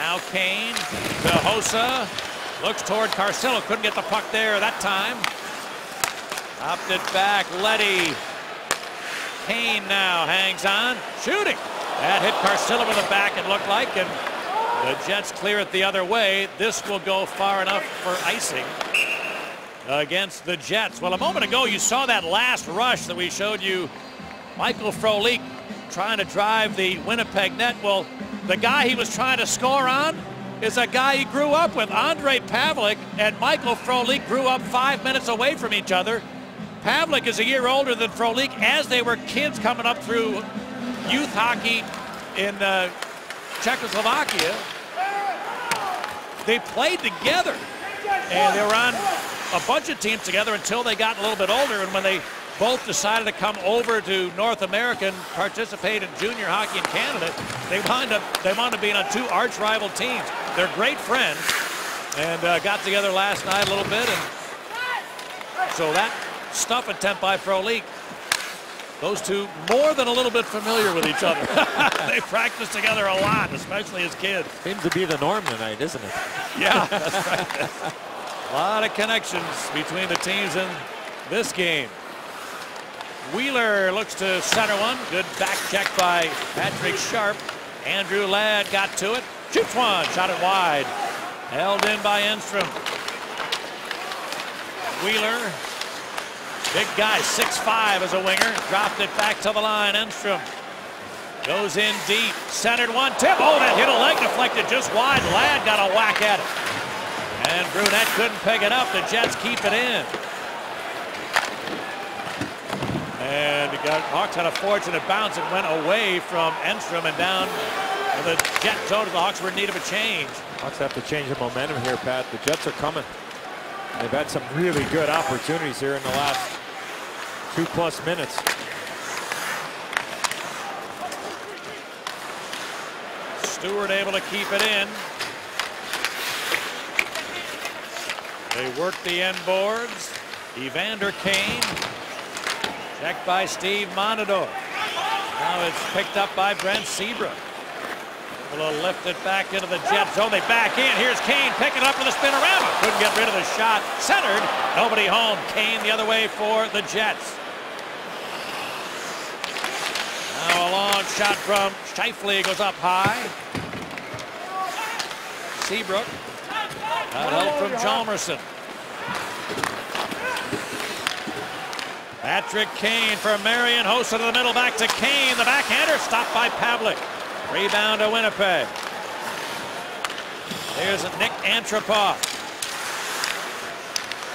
A: Now Kane to Hossa. Looks toward Carcillo. Couldn't get the puck there that time. Popped it back. Leddy. Kane now hangs on. Shooting. That hit Carcillo in the back, it looked like. And the Jets clear it the other way. This will go far enough for icing against the Jets. Well, a moment ago, you saw that last rush that we showed you. Michael Frolik trying to drive the Winnipeg net. Well, the guy he was trying to score on is a guy he grew up with. Ondrej Pavelec and Michael Frolik grew up five minutes away from each other. Pavelec is a year older than Frolik as they were kids coming up through youth hockey in uh, Czechoslovakia. They played together and they were on a bunch of teams together until they got a little bit older and when they both decided to come over to North America and participate in junior hockey in Canada. They wound up they wound up being on two arch rival teams. They're great friends and uh, got together last night a little bit and so that stuff attempt by Frolik. Those two more than a little bit familiar with each other. they practice together a lot, especially as kids.
B: Seems to be the norm tonight, isn't it?
A: Yeah, that's right. a lot of connections between the teams in this game. Wheeler looks to center one. Good back check by Patrick Sharp. Andrew Ladd got to it. Shoots one. Shot it wide. Held in by Enstrom. Wheeler. Big guy, 6'5 as a winger. Dropped it back to the line. Enstrom goes in deep. Centered one. Tip. Oh, that hit a leg deflected just wide. Ladd got a whack at it. And Brunette couldn't pick it up. The Jets keep it in. And got, Hawks had a fortunate bounce. It went away from Enstrom and down the Jet zone. The Hawks were in need of a change.
B: Hawks have to change the momentum here, Pat. The Jets are coming. They've had some really good opportunities here in the last two plus minutes.
A: Stuart able to keep it in. They work the end boards. Evander Kane Checked by Steve Montador. Now it's picked up by Brent Seabrook. Will lift it back into the jet zone. They back in. Here's Kane picking up with a spin around. Couldn't get rid of the shot. Centered. Nobody home. Kane the other way for the Jets. Now a long shot from Scheifele goes up high. Seabrook. Got help from Hjalmarsson. Patrick Kane for Marian Hossa to the middle, back to Kane. The backhander stopped by Pavelec. Rebound to Winnipeg. There's Nick Antropov.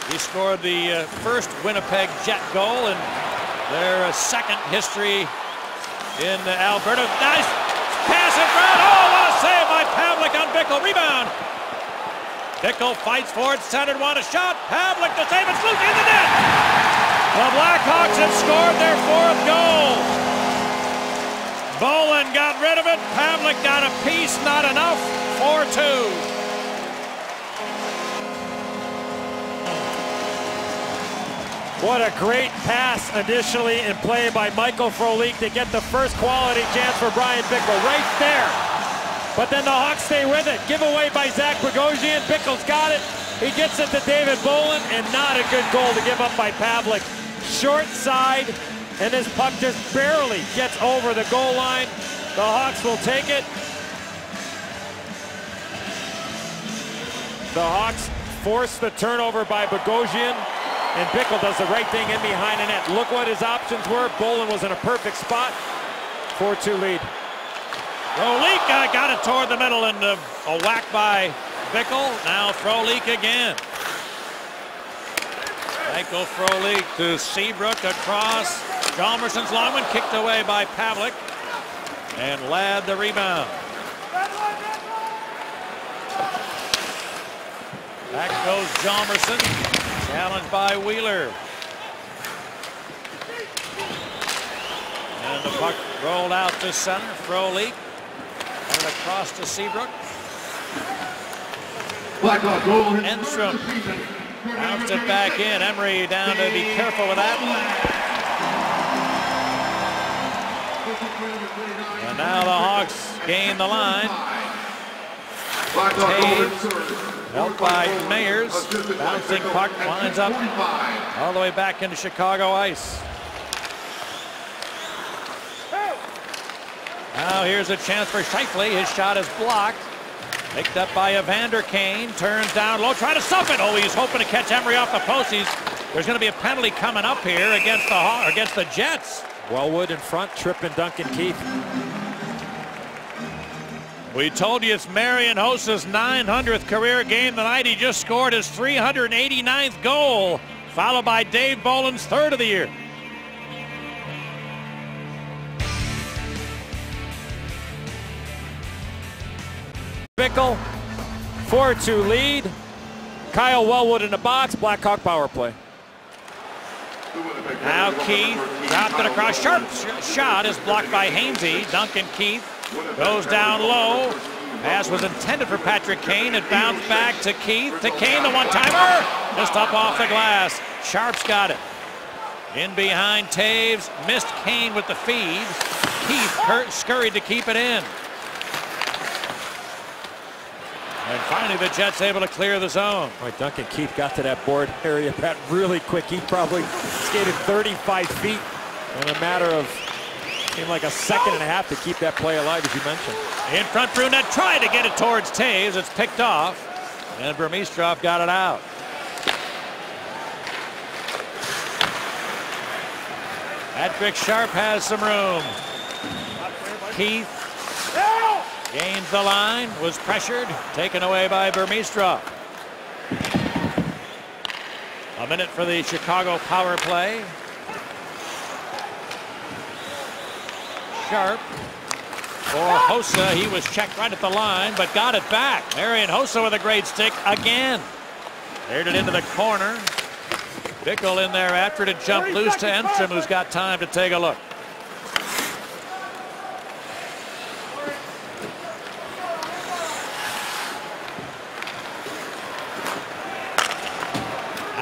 A: He scored the uh, first Winnipeg Jet goal and their uh, second history in uh, Alberta. Nice pass in front. Oh, what a save by Pavelec on Bickell. Rebound. Bickell fights for it, centered one, a shot. Pavelec to save it, Luke in the net. The Blackhawks have scored their fourth goal. Bolland got rid of it. Pavelec got a piece, not enough. 4-2.
B: What a great pass initially in play by Michael Frolik to get the first quality chance for Bryan Bickell right there. But then the Hawks stay with it. Giveaway by Zach Bogosian. Bickell's got it. He gets it to David Bolland, and not a good goal to give up by Pavelec short side, and this puck just barely gets over the goal line. The Hawks will take it. The Hawks force the turnover by Bogosian, and Bickell does the right thing in behind the net. Look what his options were. Bolland was in a perfect spot. 4-2 lead.
A: Frolik uh, got it toward the middle and uh, a whack by Bickell. Now Frolik again. Michael Frolik to Seabrook across. Hjalmarsson's long one kicked away by Pavelec. And Ladd the rebound. Back goes Hjalmarsson. Challenged by Wheeler. And the puck rolled out to center. Frolik. And across to Seabrook.
C: Blackhawk goal
A: Enstrom. Bounced it back in. Emery down to be careful with that. And now the Hawks gain the line.
C: Toews.
A: Helped by Mayers. Bouncing puck winds up all the way back into Chicago ice. Now here's a chance for Scheifele. His shot is blocked. Picked up by Evander Kane. Turns down low, trying to stuff it. Oh, he's hoping to catch Emery off the post. He's, there's going to be a penalty coming up here against the against the Jets.
B: Wellwood in front, tripping Duncan Keith.
A: We told you it's Marian Hossa's 900th career game tonight. He just scored his 389th goal, followed by Dave Bolland's third of the year.
B: Bickell, 4-2 lead. Kyle Wellwood in the box, Blackhawk power play.
A: Now Keith dropped it across. Sharp shot is blocked by Hainsey. Duncan Keith goes down low. Pass was intended for Patrick Kane. It bounced back to Keith. To Kane, the one-timer. Just up off the glass. Sharp's got it. In behind Toews. Missed Kane with the feed. Keith cur- scurried to keep it in. And finally, the Jets able to clear the zone.
B: Boy, Duncan Keith got to that board area, that really quick. He probably skated 35 feet in a matter of, seemed like a second and a half to keep that play alive, as you mentioned.
A: In front, Brunette tried to get it towards Toews. It's picked off. And Burmistrov got it out. Patrick Sharp has some room. Keith gains the line, was pressured, taken away by Burmistrov. A minute for the Chicago power play. Sharp for Hossa. He was checked right at the line, but got it back. Marian Hossa with a great stick again. Aired it into the corner. Bickell in there after to jump loose to Enstrom, who's got time to take a look.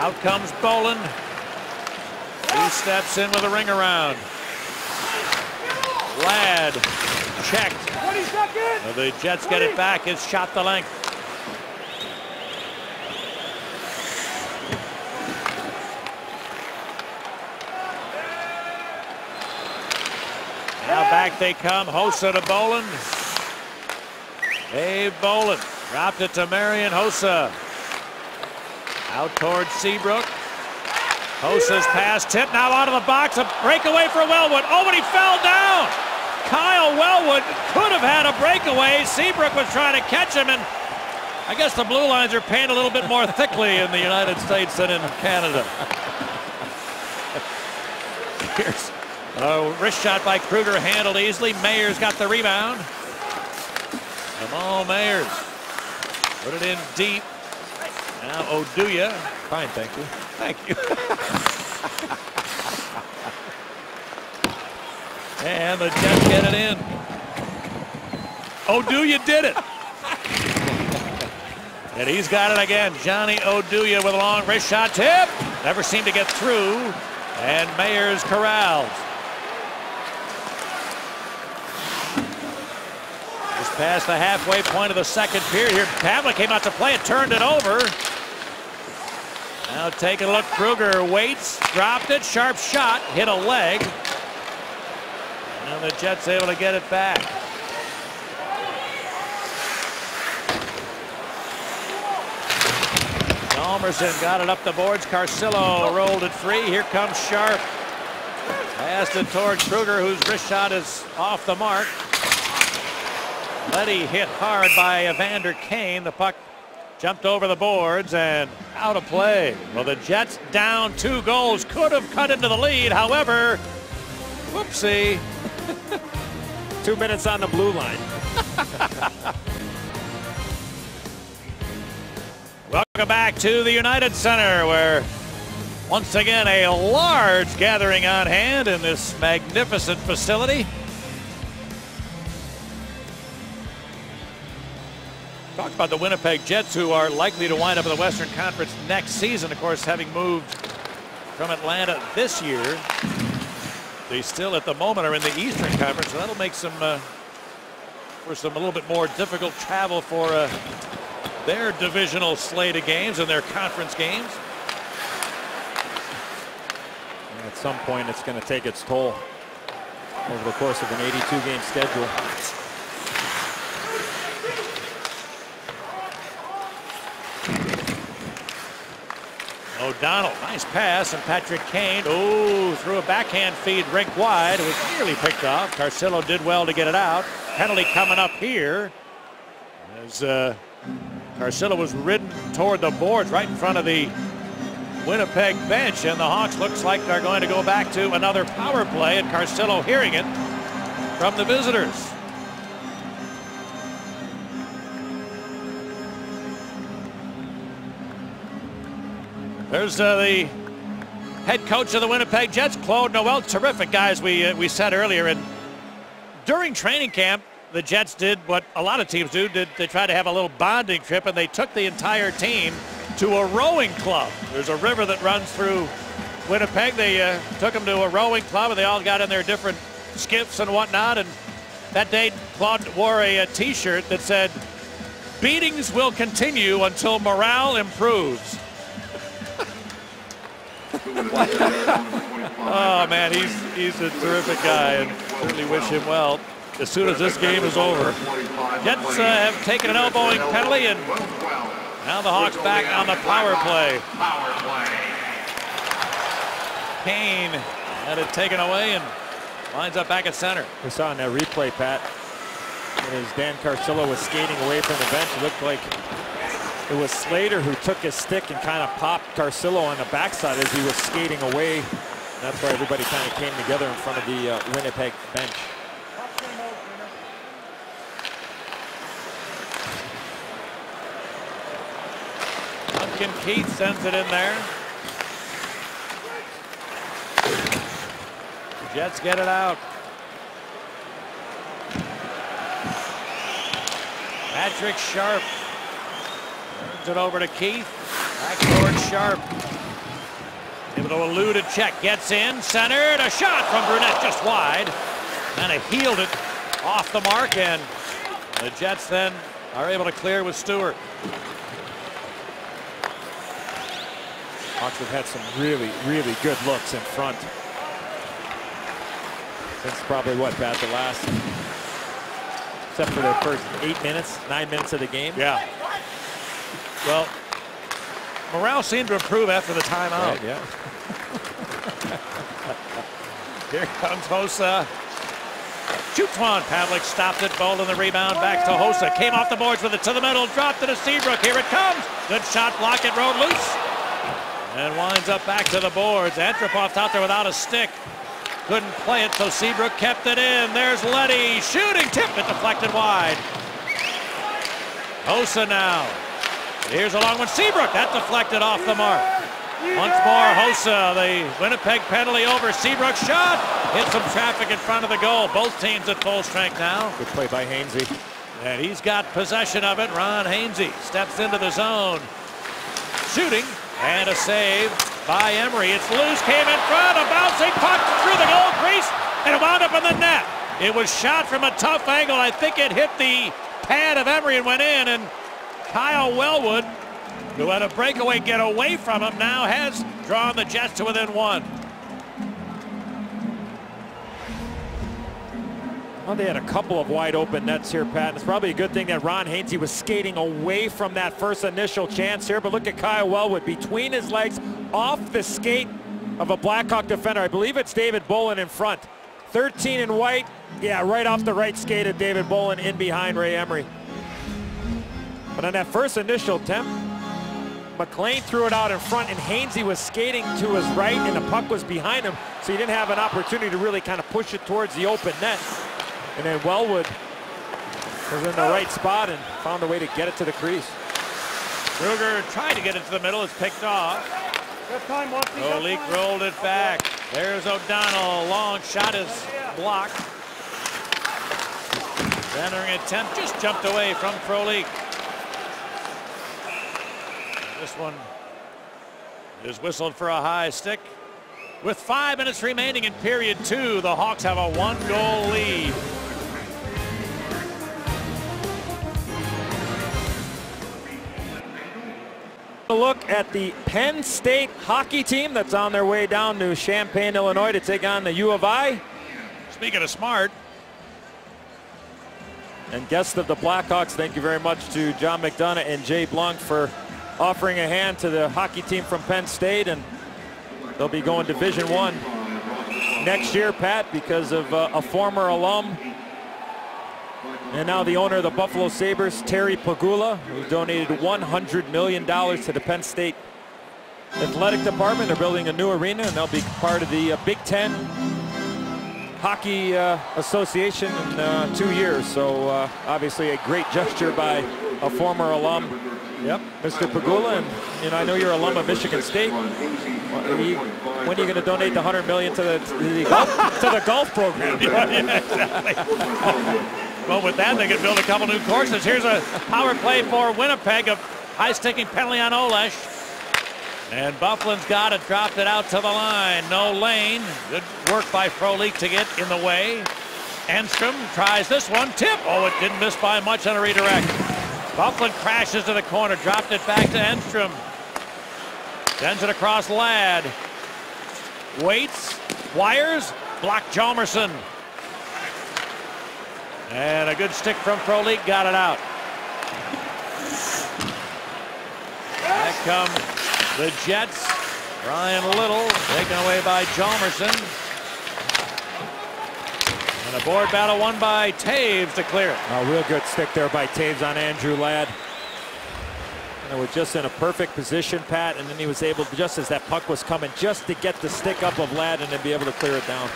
A: Out comes Bolland. He steps in with a ring around. Ladd checked. The Jets get it back. It's shot the length. Now back they come. Hossa to Bolland. Dave Bolland dropped it to Marian Hossa. Out towards Seabrook. Hossa's pass tip now out of the box. A breakaway for Wellwood. Oh, but he fell down. Kyle Wellwood could have had a breakaway. Seabrook was trying to catch him, and I guess the blue lines are painted a little bit more thickly in the United States than in Canada. Here's a wrist shot by Kruger handled easily. Mayers got the rebound. Jamal Mayers put it in deep. Now oh, Oduya.
B: Fine, thank you.
A: Thank you. and the Jets get it in. Oh, Oduya did it. and he's got it again. Johnny Oduya with a long wrist shot tip. Never seemed to get through. And Mayers corralled. Just past the halfway point of the second period here. Pavelec came out to play it, turned it over. Now taking a look, Kruger waits, dropped it, sharp shot, hit a leg. And the Jets able to get it back. Hjalmarsson got it up the boards. Carcillo rolled it free. Here comes Sharp. Passed it towards Kruger, whose wrist shot is off the mark. Leddy hit hard by Evander Kane. The puck jumped over the boards and out of play. Well, the Jets down two goals could have cut into the lead. However, whoopsie.
B: Two minutes on the blue line.
A: Welcome back to the United Center where once again a large gathering on hand in this magnificent facility. Talk about the Winnipeg Jets who are likely to wind up in the Western Conference next season. Of course, having moved from Atlanta this year, they still at the moment are in the Eastern Conference, so that'll make some uh, for some a little bit more difficult travel for uh, their divisional slate of games and their conference games.
B: And at some point, it's going to take its toll over the course of an 82-game schedule.
A: O'Donnell, nice pass, and Patrick Kane, oh, threw a backhand feed rink wide. It was nearly picked off. Carcillo did well to get it out. Penalty coming up here as uh, Carcillo was ridden toward the boards right in front of the Winnipeg bench, and the Hawks looks like they're going to go back to another power play, and Carcillo hearing it from the visitors. There's uh, the head coach of the Winnipeg Jets, Claude Noel. Terrific guys, we, uh, we said earlier. And during training camp, the Jets did what a lot of teams do. Did they tried to have a little bonding trip, and they took the entire team to a rowing club. There's a river that runs through Winnipeg. They uh, took them to a rowing club, and they all got in their different skiffs and whatnot. And that day, Claude wore a a T-shirt that said, "Beatings will continue until morale improves." Oh man, he's he's a terrific guy, and certainly wish him well. As soon as this game is over, Jets uh, have taken an elbowing penalty, and now the Hawks back on the power play. Kane had it taken away and lines up back at center.
B: We saw in that replay, Pat, as Dan Carcillo was skating away from the bench, it looked like it was Slater who took his stick and kind of popped Carcillo on the backside as he was skating away. That's why everybody kind of came together in front of the uh, Winnipeg bench.
A: Duncan Keith sends it in there. Jets get it out. Patrick Sharp it over to Keith. Back towards Sharp. Able to elude a check. Gets in. Centered. A shot from Brunette just wide. Kind of healed it off the mark. And the Jets then are able to clear with Stuart.
B: Hawks have had some really, really good looks in front. Since probably what, Pat, the last, except for their first eight minutes, nine minutes of the game.
A: Yeah. Well, morale seemed to improve after the timeout.
B: Right, yeah.
A: Here comes Hossa. Shoots one. Pavelec stopped it. Bolland the rebound. Back to Hossa. Came off the boards with it to the middle. Dropped it to Seabrook. Here it comes. Good shot. Block it. Rode loose. And winds up back to the boards. Antropov out there without a stick. Couldn't play it, so Seabrook kept it in. There's Leddy. Shooting. Tip it deflected wide. Hossa now. Here's a long one. Seabrook. That deflected off the mark. Once more, Hossa, the Winnipeg penalty over. Seabrook shot. Hit some traffic in front of the goal. Both teams at full strength now.
B: Good play by Hainsey.
A: And he's got possession of it. Ron Hainsey steps into the zone. Shooting. And a save by Emery. It's loose. Came in front. A bouncing puck through the goal crease. And it wound up in the net. It was shot from a tough angle. I think it hit the pad of Emery and went in. And Kyle Wellwood, who had a breakaway get away from him, now has drawn the Jets to within one.
B: Well, they had a couple of wide open nets here, Pat. It's probably a good thing that Ron Hainsey was skating away from that first initial chance here. But look at Kyle Wellwood between his legs off the skate of a Blackhawk defender. I believe it's David Bolland in front. 13 in white. Yeah, right off the right skate of David Bolland in behind Ray Emery. But on that first initial attempt, MacLean threw it out in front, and Hainsey was skating to his right, and the puck was behind him, so he didn't have an opportunity to really kind of push it towards the open net. And then Wellwood was in the right spot and found a way to get it to the crease.
A: Kruger tried to get it to the middle. It's picked off. Frolik rolled it back. There's O'Donnell. Long shot is blocked. Centering attempt just jumped away from Frolik. This one is whistled for a high stick. With five minutes remaining in period two, the Hawks have a one goal lead.
B: A look at the Penn State hockey team that's on their way down to Champaign, Illinois to take on the U of I.
A: Speaking of smart,
B: And guest of the Blackhawks, thank you very much to John McDonough and Jay Blunk for offering a hand to the hockey team from Penn State. And they'll be going Division One next year, Pat, because of uh, a former alum and now the owner of the Buffalo Sabres, Terry Pegula, who donated $100 million to the Penn State Athletic Department. They're building a new arena, and they'll be part of the uh, Big Ten Hockey uh, Association in uh, two years. So uh, obviously a great gesture by a former alum,
A: yep,
B: Mr. Pegula. And know, I know you're an alum of Michigan State. When are you, when are you going to donate the 100 million to the to the golf, to the golf program?
A: yeah, exactly. Well, with that, they could build a couple new courses. Here's a power play for Winnipeg, a high-sticking penalty on Olesz. And Byfuglien's got it, dropped it out to the line. No lane. Good work by Frolik to get in the way. Enstrom tries this one. Tip. Oh, it didn't miss by much on a redirect. Byfuglien crashes to the corner, dropped it back to Enstrom. Sends it across Ladd. Waits, wires, block Hjalmarsson. And a good stick from Frolik got it out. Back come the Jets. Bryan Little taken away by Hjalmarsson. And a board battle won by Toews to clear it.
B: A real good stick there by Toews on Andrew Ladd. And it was just in a perfect position, Pat, and then he was able, just as that puck was coming, just to get the stick up of Ladd and then be able to clear it down.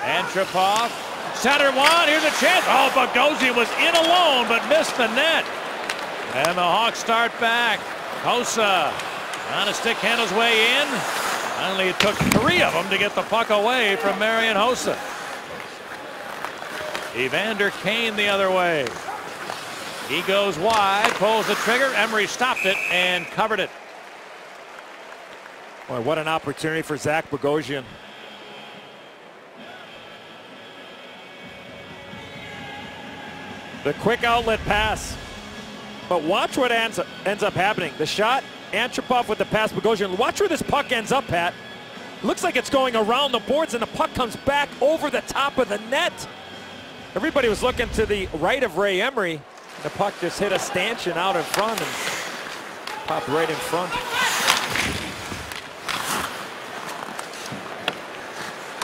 A: Antropov, center one, here's a chance. Oh, Bogosian was in alone, but missed the net. And the Hawks start back. Hossa on a stick handles way in. Finally, it took three of them to get the puck away from Marian Hossa. Evander Kane the other way. He goes wide, pulls the trigger. Emery stopped it and covered it.
B: Boy, what an opportunity for Zach Bogosian. The quick outlet pass. But watch what ends up, ends up happening. The shot, Antropov with the pass, Bogosian. Watch where this puck ends up, Pat. Looks like it's going around the boards and the puck comes back over the top of the net. Everybody was looking to the right of Ray Emery. The puck just hit a stanchion out in front and popped right in front.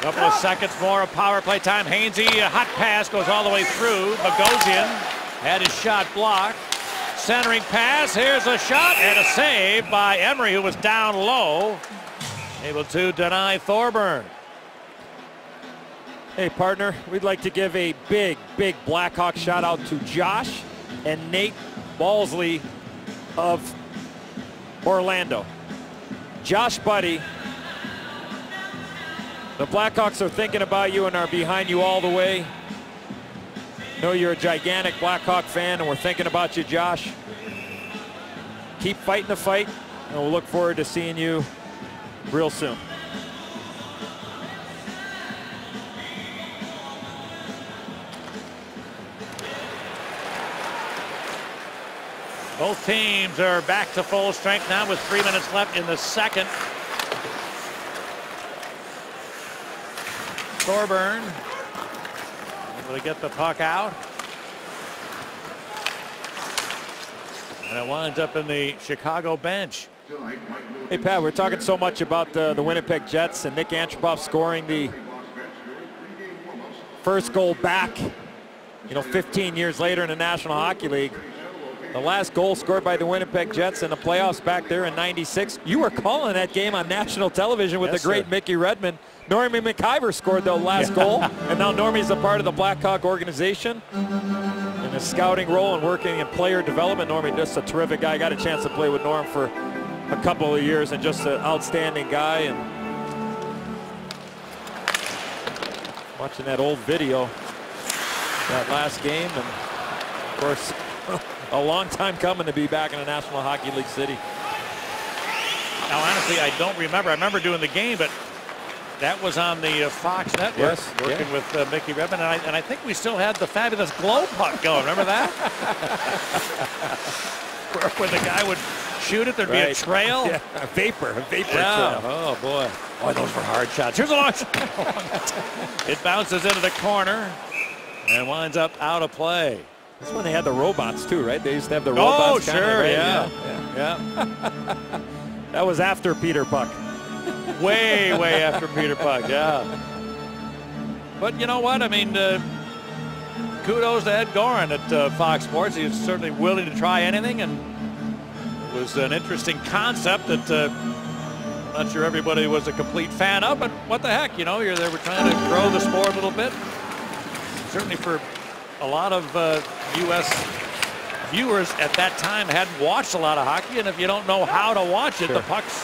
A: Couple of seconds more of power play time. Hainsey, a hot pass goes all the way through. Bogosian had his shot blocked. Centering pass. Here's a shot and a save by Emery, who was down low. Able to deny Thorburn.
B: Hey, partner, we'd like to give a big, big Blackhawk shout out to Josh and Nate Balsley of Orlando. Josh Buddy, the Blackhawks are thinking about you and are behind you all the way. Know you're a gigantic Blackhawk fan, and we're thinking about you, Josh. Keep fighting the fight, and we'll look forward to seeing you real soon.
A: Both teams are back to full strength now with three minutes left in the second. Thorburn able to get the puck out. And it winds up in the Chicago bench.
B: Hey, Pat, we're talking so much about the, the Winnipeg Jets and Nick Antropov scoring the first goal back, you know, 15 years later in the National Hockey League. The last goal scored by the Winnipeg Jets in the playoffs back there in 96. You were calling that game on national television with
A: Yes,
B: the great
A: sir.
B: Mickey Redmond. Normie Maciver scored the last goal, and now Normie's a part of the Blackhawk organization in a scouting role and working in player development. Normie, just a terrific guy. Got a chance to play with Norm for a couple of years and just an outstanding guy. And watching that old video, that last game, and of course, oh, a long time coming to be back in the National Hockey League city.
A: Now, honestly, I don't remember. I remember doing the game, but that was on the uh, Fox Network,
B: Yes,
A: working
B: yeah.
A: with uh, Mickey Redmond, and I, and I think we still had the fabulous glow puck going. Remember that? Where when the guy would shoot it, there'd be a trail.
B: Yeah, a vapor, a vapor
A: Yeah.
B: trail.
A: Oh boy. Boy, those were hard shots. Here's a long shot. it bounces into the corner and winds up out of play.
B: That's when they had the robots too, right? They used to have the
A: Oh,
B: robots. kinda,
A: sure,
B: right?
A: yeah.
B: yeah.
A: Yeah.
B: That was after Peter Puck.
A: way, way after Peter Puck, yeah. But you know what? I mean, uh, kudos to Ed Goren at uh, Fox Sports. He was certainly willing to try anything, and it was an interesting concept that uh, I'm not sure everybody was a complete fan of, but what the heck, you know, you're, they were trying to grow the sport a little bit. Certainly for a lot of uh, U.S. viewers at that time hadn't watched a lot of hockey, and if you don't know how to watch it,
B: Sure.
A: the puck's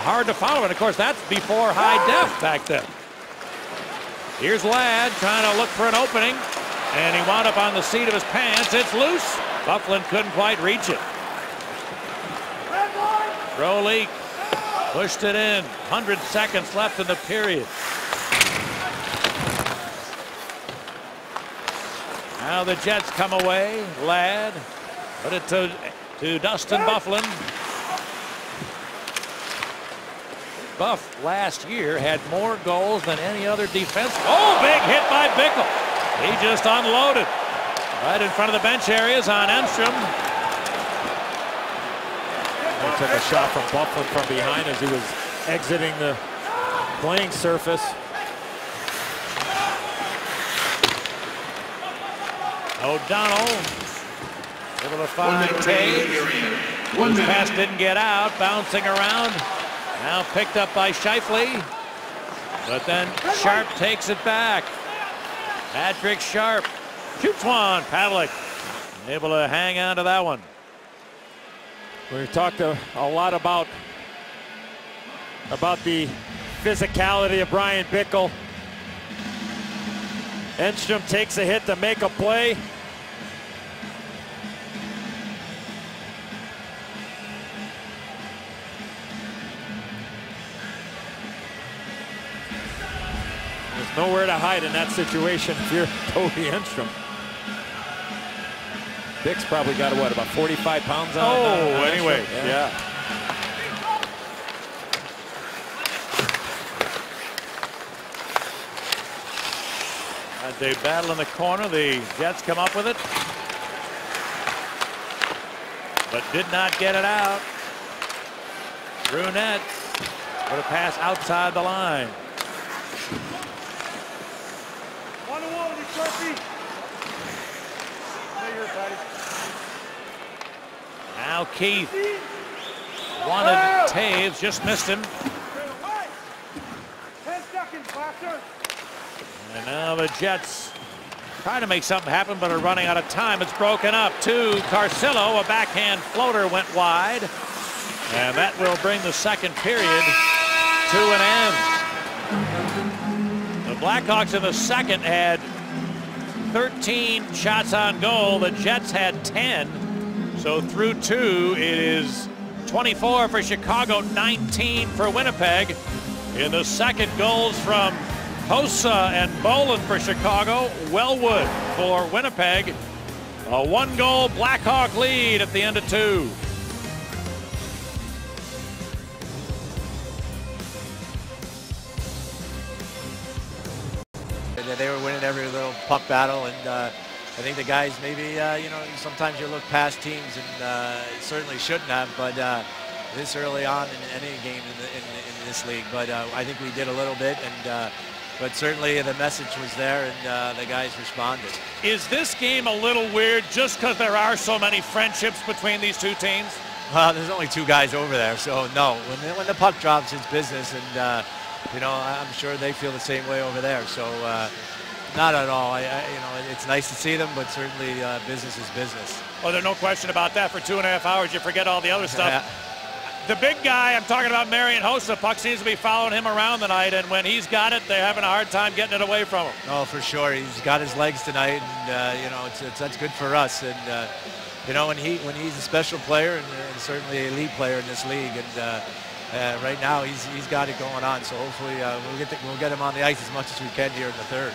A: hard to follow. And of course, that's before high def back then. Here's Ladd trying to look for an opening, and he wound up on the seat of his pants. It's loose. Byfuglien couldn't quite reach it. Frolik pushed it in. 100 seconds left in the period. Now the Jets come away. Ladd put it to, to Dustin Byfuglien. Buff last year had more goals than any other defense. Oh, big hit by Bickell. He just unloaded right in front of the bench areas on Enstrom.
B: They took a shot from Byfuglien from behind as he was exiting the playing surface.
A: O'Donnell able to find
C: minute
A: Toews.
C: remaining. One
A: His
C: minute.
A: pass didn't get out, bouncing around. Now picked up by Scheifele. But then Sharp takes it back. Patrick Sharp shoots one. Pavelec able to hang on to that one.
B: We talked a, a lot about about the physicality of Bryan Bickell. Enstrom takes a hit to make a play. Nowhere to hide in that situation if you're Toby Enstrom. Bick's probably got, what, about 45 pounds on
A: Oh,
B: uh, on
A: anyway,
B: Enstrom?
A: yeah. As they battle in the corner, the Jets come up with it. But did not get it out. Brunette put a pass outside the line. Now Keith wanted Toews, just missed him. And now the Jets trying to make something happen, but are running out of time. It's broken up to Carcillo. A backhand floater went wide. And that will bring the second period to an end. The Blackhawks in the second had 13 shots on goal. The Jets had 10. So through two, it is 24 for Chicago, 19 for Winnipeg. In the second, goals from Hossa and Bolland for Chicago, Wellwood for Winnipeg. A one goal Blackhawk lead at the end of two.
E: They- were winning every little puck battle, and uh, I think the guys maybe uh, you know sometimes you look past teams, and uh, certainly shouldn't have, but uh, this early on in any game in, the, in, in this league. But uh, I think we did a little bit, and uh, but certainly the message was there, and uh, the guys responded.
A: Is this game a little weird just because there are so many friendships between these two teams?
E: Well, there's only two guys over there, so no. When the, when the puck drops, it's business, and uh, you know I'm sure they feel the same way over there. So uh, not at all. I, I, you know, it's nice to see them, but certainly uh, business is business.
A: Well, there's no question about that. For two and a half hours, you forget all the other stuff.
E: Yeah.
A: The big guy, I'm talking about Marian Hossa. Puck seems to be following him around tonight, and when he's got it, they're having a hard time getting it away from him.
E: Oh, for sure. He's got his legs tonight, and uh, you know it's, it's, that's good for us. And uh, you know when he when he's a special player and, and certainly a elite player in this league, and uh, uh, right now he's he's got it going on. So hopefully uh, we'll get the, we'll get him on the ice as much as we can here in the third.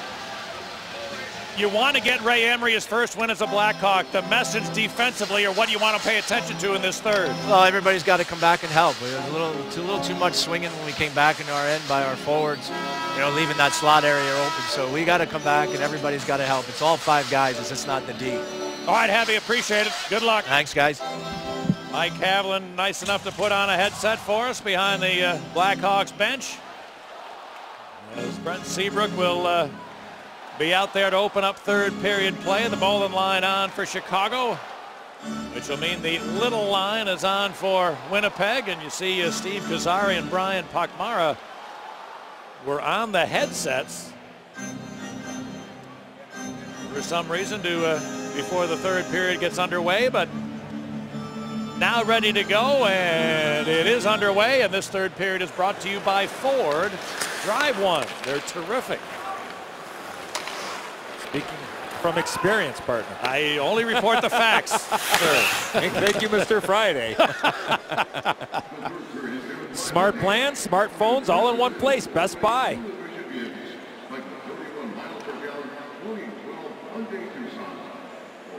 A: You want to get Ray Emery his first win as a Blackhawk. The message defensively, or what do you want to pay attention to in this third.
E: Well, everybody's got to come back and help. It was a little too, little too much swinging when we came back into our end by our forwards, you know, leaving that slot area open. So we got to come back, and everybody's got to help. It's all five guys. It's just not the D.
A: All right, Heavy, appreciate it. Good luck.
E: Thanks, guys.
A: Mike Haviland, nice enough to put on a headset for us behind the uh, Blackhawks bench. As Brent Seabrook will uh, be out there to open up third period play. The Bolland line on for Chicago, which will mean the little line is on for Winnipeg. And you see uh, Steve Kozari and Brian Pochmara were on the headsets for some reason to uh, before the third period gets underway, but now ready to go, and it is underway. And this third period is brought to you by Ford. Drive one. They're terrific.
B: Speaking from experience, partner.
A: I only report the facts, sir.
B: Thank you, Mr. Friday. Smart plans, smartphones, all in one place. Best Buy.
C: Like 31 miles per gallon gasoline, 12 Hyundai Tucson.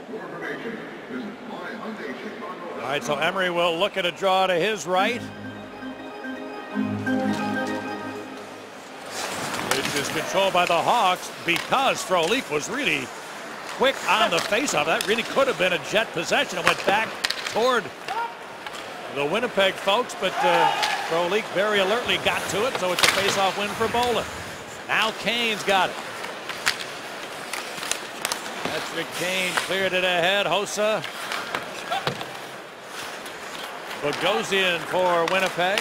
C: For more information, visit myhyundaichicago.com.
A: All right, so Emery will look at a draw to his right. Is controlled by the Hawks because Frolik was really quick on the faceoff. That really could have been a jet possession. It went back toward the Winnipeg folks, but uh, Frolik very alertly got to it, so it's a faceoff win for Bolland. Now Kane's got it. Patrick Kane cleared it ahead. Hossa Bogosian for Winnipeg.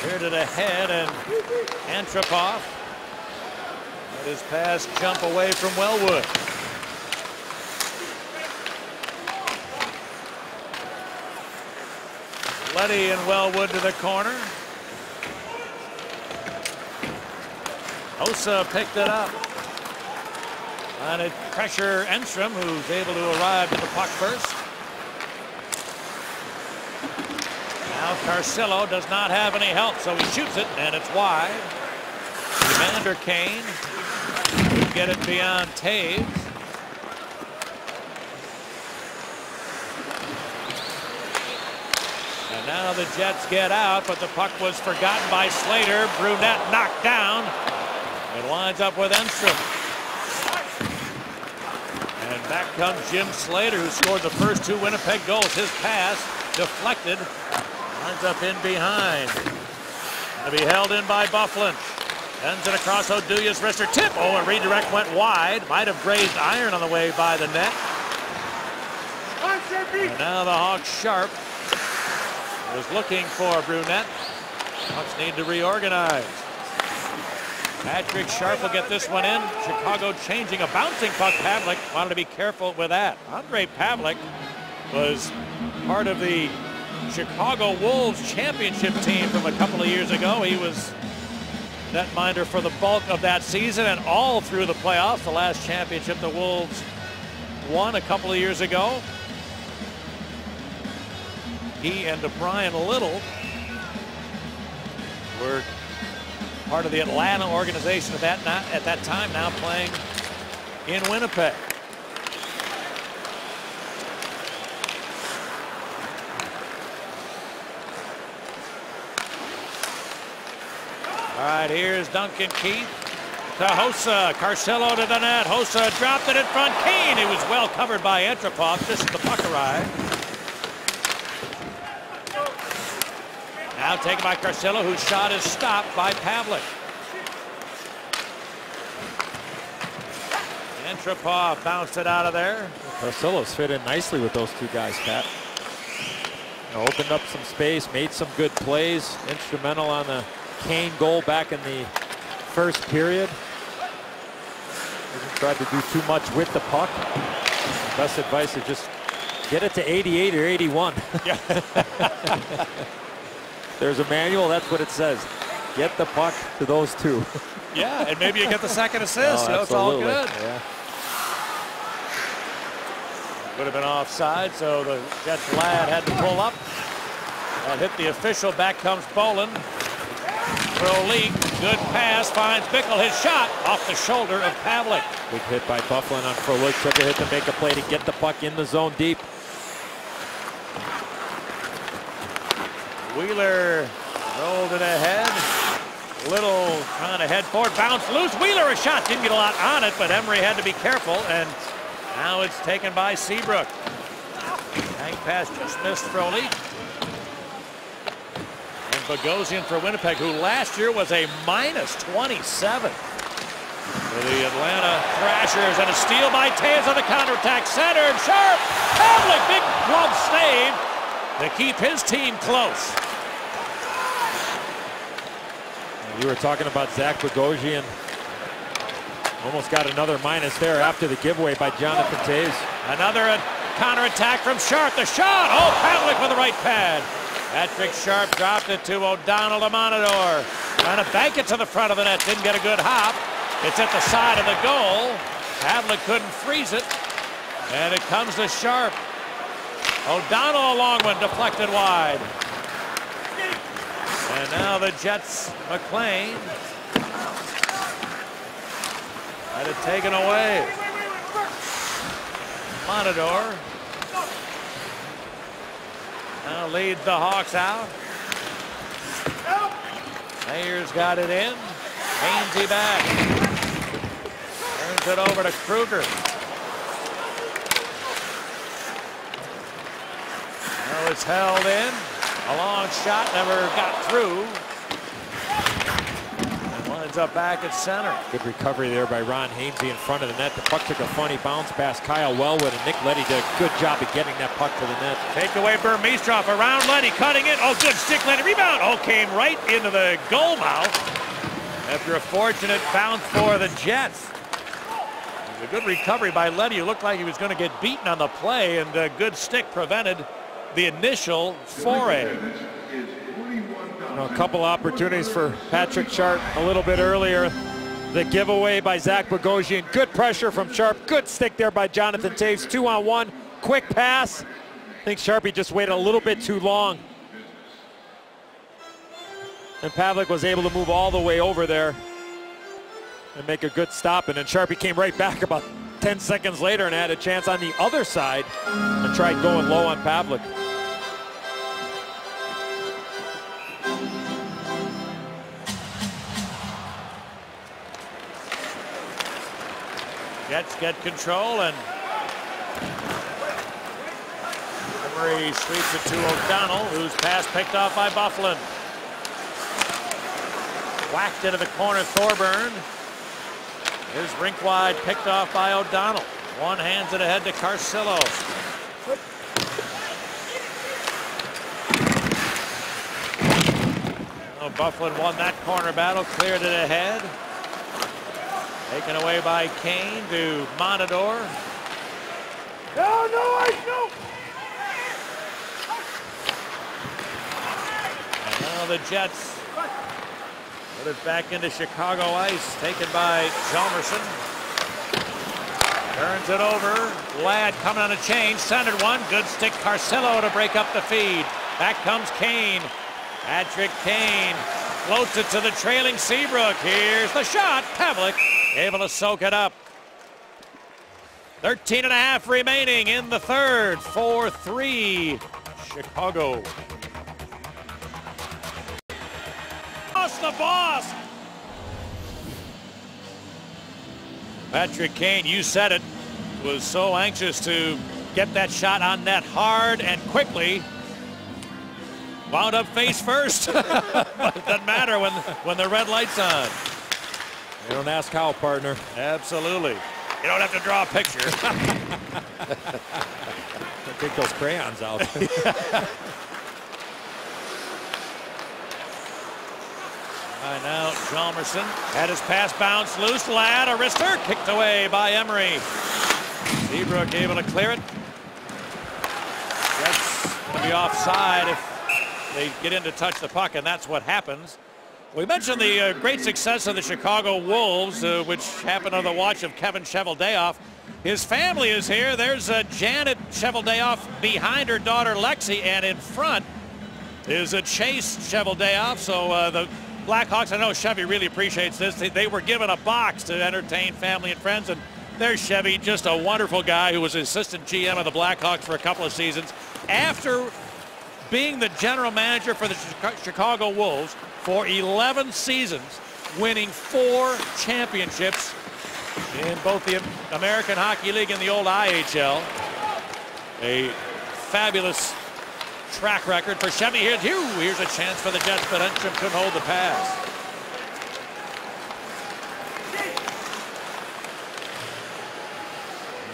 A: Cleared it ahead and Antropov. His pass jump away from Wellwood. Leddy and Wellwood to the corner. Hossa picked it up. And it pressure Enstrom, who's able to arrive to the puck first. Now Carcillo does not have any help, so he shoots it, and it's wide. Evander Kane get it beyond Toews. And now the Jets get out, but the puck was forgotten by Slater. Brunette knocked down. It lines up with Enstrom. And back comes Jim Slater, who scored the first two Winnipeg goals. His pass deflected, lines up in behind. To be held in by Byfuglien. Ends it across Oduya's wrist or tip. Oh, a redirect went wide. Might have grazed iron on the way by the net. And now the Hawks sharp was looking for Brunette. Hawks need to reorganize. Patrick Sharp will get this one in. Chicago changing a bouncing puck. Pavelec wanted to be careful with that. Ondrej Pavelec was part of the Chicago Wolves championship team from a couple of years ago. He was netminder for the bulk of that season and all through the playoffs. The last championship the Wolves won a couple of years ago. He and Bryan Little were part of the Atlanta organization at that, at that time, now playing in Winnipeg. All right, here's Duncan Keith to Hossa. Carcillo to the net. Hossa dropped it in front. Kane, it was well covered by Antropov. Just the puck arrived. Now taken by Carcillo, whose shot is stopped by Pavelec. Antropov bounced it out of there.
B: Carcillo's fit in nicely with those two guys, Pat. You know, opened up some space, made some good plays, instrumental on the Kane goal back in the first period. Hasn't tried to do too much with the puck. Best advice is just get it to 88 or 81.
A: Yeah.
B: There's a manual, that's what it says. Get the puck to those two.
A: yeah, and maybe you get the second assist. So it's all good.
B: Yeah.
A: Would have been offside, so the Jets lad had to pull up. That hit the official. Back comes Bolland. Frolik, good pass, finds Bickell. His shot off the shoulder of Pavelec.
B: Big hit by Byfuglien on Frolik. Took a hit to make a play to get the puck in the zone deep.
A: Wheeler rolled it ahead. Little trying to head forward, bounce loose. Wheeler a shot, didn't get a lot on it, but Emery had to be careful, and now it's taken by Seabrook. Hang pass just missed Frolik. Bogosian for Winnipeg, who last year was a minus 27. For the Atlanta Thrashers, and a steal by Toews on the counterattack. Centered, sharp, Pavelec, big glove save to keep his team close.
B: You were talking about Zach Bogosian. Almost got another minus there after the giveaway by Jonathan Toews.
A: Another counterattack from Sharp. The shot. Oh, Pavelec with the right pad. Patrick Sharp dropped it to O'Donnell to Montador. Trying to bank it to the front of the net. Didn't get a good hop. It's at the side of the goal. Pavelec couldn't freeze it. And it comes to Sharp. O'Donnell a long one deflected wide. And now the Jets, MacLean. Had it taken away. Montador. Now leads the Hawks out. Ayers got it in. Hainsey back. Turns it over to Kruger. Now it's held in. A long shot never got through. And winds up back at center.
B: Good recovery there by Ron Hainsey in front of the net. The puck took a funny bounce past Kyle Wellwood, and Nick Leddy did a good job of getting that puck to the net.
A: Take away Burmistrov around Leddy, cutting it. Oh, good stick Leddy. Rebound. Oh, came right into the goal mouth. After a fortunate bounce for the Jets. A good recovery by Leddy. It looked like he was going to get beaten on the play, and a good stick prevented the initial foray.
C: Is 41,000.
B: You know, a couple opportunities for Patrick Sharp a little bit earlier. The giveaway by Zach Bogosian. Good pressure from Sharp. Good stick there by Jonathan Toews. Two on one. Quick pass. I think Sharpie just waited a little bit too long. And Pavelec was able to move all the way over there and make a good stop. And then Sharpie came right back about 10 seconds later and had a chance on the other side and tried going low on Pavelec.
A: Jets get control, and Emery sweeps it to O'Donnell, whose pass picked off by Byfuglien. Whacked into the corner, Thorburn. Is rink wide, picked off by O'Donnell. One hands it ahead to Carcillo. Oh, Byfuglien won that corner battle, cleared it ahead. Taken away by Kane to Montador. No, no, no. And now the Jets put it back into Chicago ice, taken by Hjalmarsson. Turns it over. Ladd coming on a change, centered one. Good stick, Carcillo to break up the feed. Back comes Kane. Patrick Kane floats it to the trailing Seabrook. Here's the shot. Pavelec able to soak it up. 13 and a half remaining in the third. 4-3 Chicago. Boss the boss. Patrick Kane, you said it, was so anxious to get that shot on net hard and quickly. Wound up face first. doesn't matter when, when the red light's on.
B: You don't ask how, partner.
A: Absolutely. You don't have to draw a picture.
B: Take those crayons out.
A: All right, now Hjalmarsson had his pass bounce loose. Ladd, a wrister, kicked away by Emery. Seabrook able to clear it. That's going to be offside if they get in to touch the puck, and that's what happens. We mentioned the uh, great success of the Chicago Wolves, uh, which happened on the watch of Kevin Cheveldayoff. His family is here. There's uh, Janet Cheveldayoff behind her daughter Lexi, and in front is a Chase Cheveldayoff. So uh, the Blackhawks, I know Chevy really appreciates this. They, they, were given a box to entertain family and friends, and there's Chevy, just a wonderful guy who was assistant GM of the Blackhawks for a couple of seasons. After being the general manager for the Chicago Wolves for 11 seasons, winning four championships in both the American Hockey League and the old IHL. A fabulous track record for Chevy. Here, here's a chance for the Jets, but Enstrom couldn't hold the pass.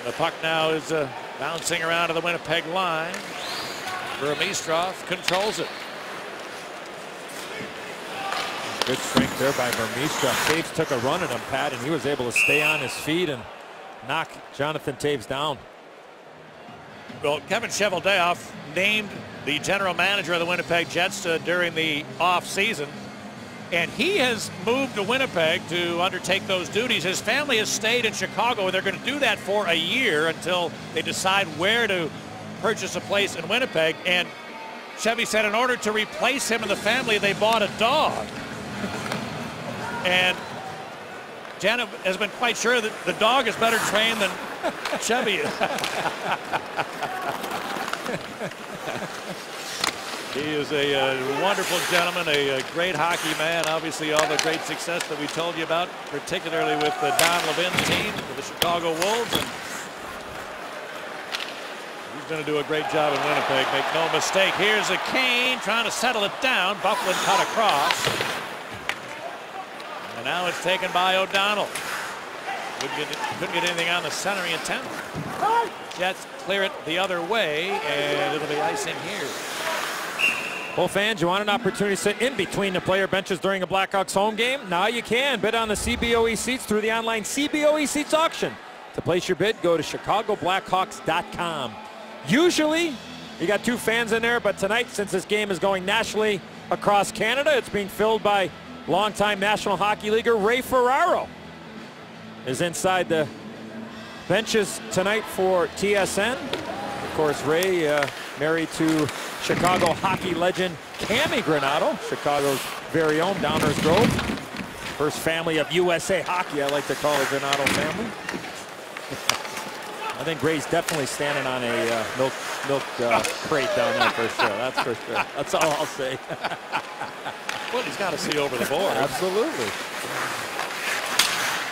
A: The puck now is uh, bouncing around to the Winnipeg line. Burmistrov controls it.
B: Good strength there by Burmistrov. Toews took a run at him, Pat, and he was able to stay on his feet and knock Jonathan Toews down.
A: Well, Kevin Cheveldayoff named the general manager of the Winnipeg Jets uh, during the offseason. And he has moved to Winnipeg to undertake those duties. His family has stayed in Chicago, and they're going to do that for a year until they decide where to purchase a place in Winnipeg. And Chevy said in order to replace him and the family, they bought a dog. And Janet has been quite sure that the dog is better trained than Chevy. Is. He is a, uh, wonderful gentleman, a, a, great hockey man. Obviously, all the great success that we told you about, particularly with the Don Levin's team, the Chicago Wolves. And he's going to do a great job in Winnipeg. Make no mistake. Here's a Kane trying to settle it down. Byfuglien cut across. Now it's taken by O'Donnell. Couldn't get, couldn't get anything on the centering attempt. Jets clear it the other way, and it'll be icing here.
B: Well, fans, you want an opportunity to sit in between the player benches during a Blackhawks home game? Now you can. Bid on the CBOE seats through the online CBOE seats auction. To place your bid, go to chicagoblackhawks.com. Usually, you got two fans in there, but tonight, since this game is going nationally across Canada, it's being filled by longtime National Hockey Leaguer Ray Ferraro is inside the benches tonight for TSN. Of course, Ray uh, married to Chicago hockey legend Cammi Granato, Chicago's very own Downers Grove. First family of USA hockey, I like to call the Granato family. I think Ray's definitely standing on a uh, milk milk uh, crate down there for sure. That's for sure. That's all I'll say.
A: well, he's got to see over the board.
B: Absolutely.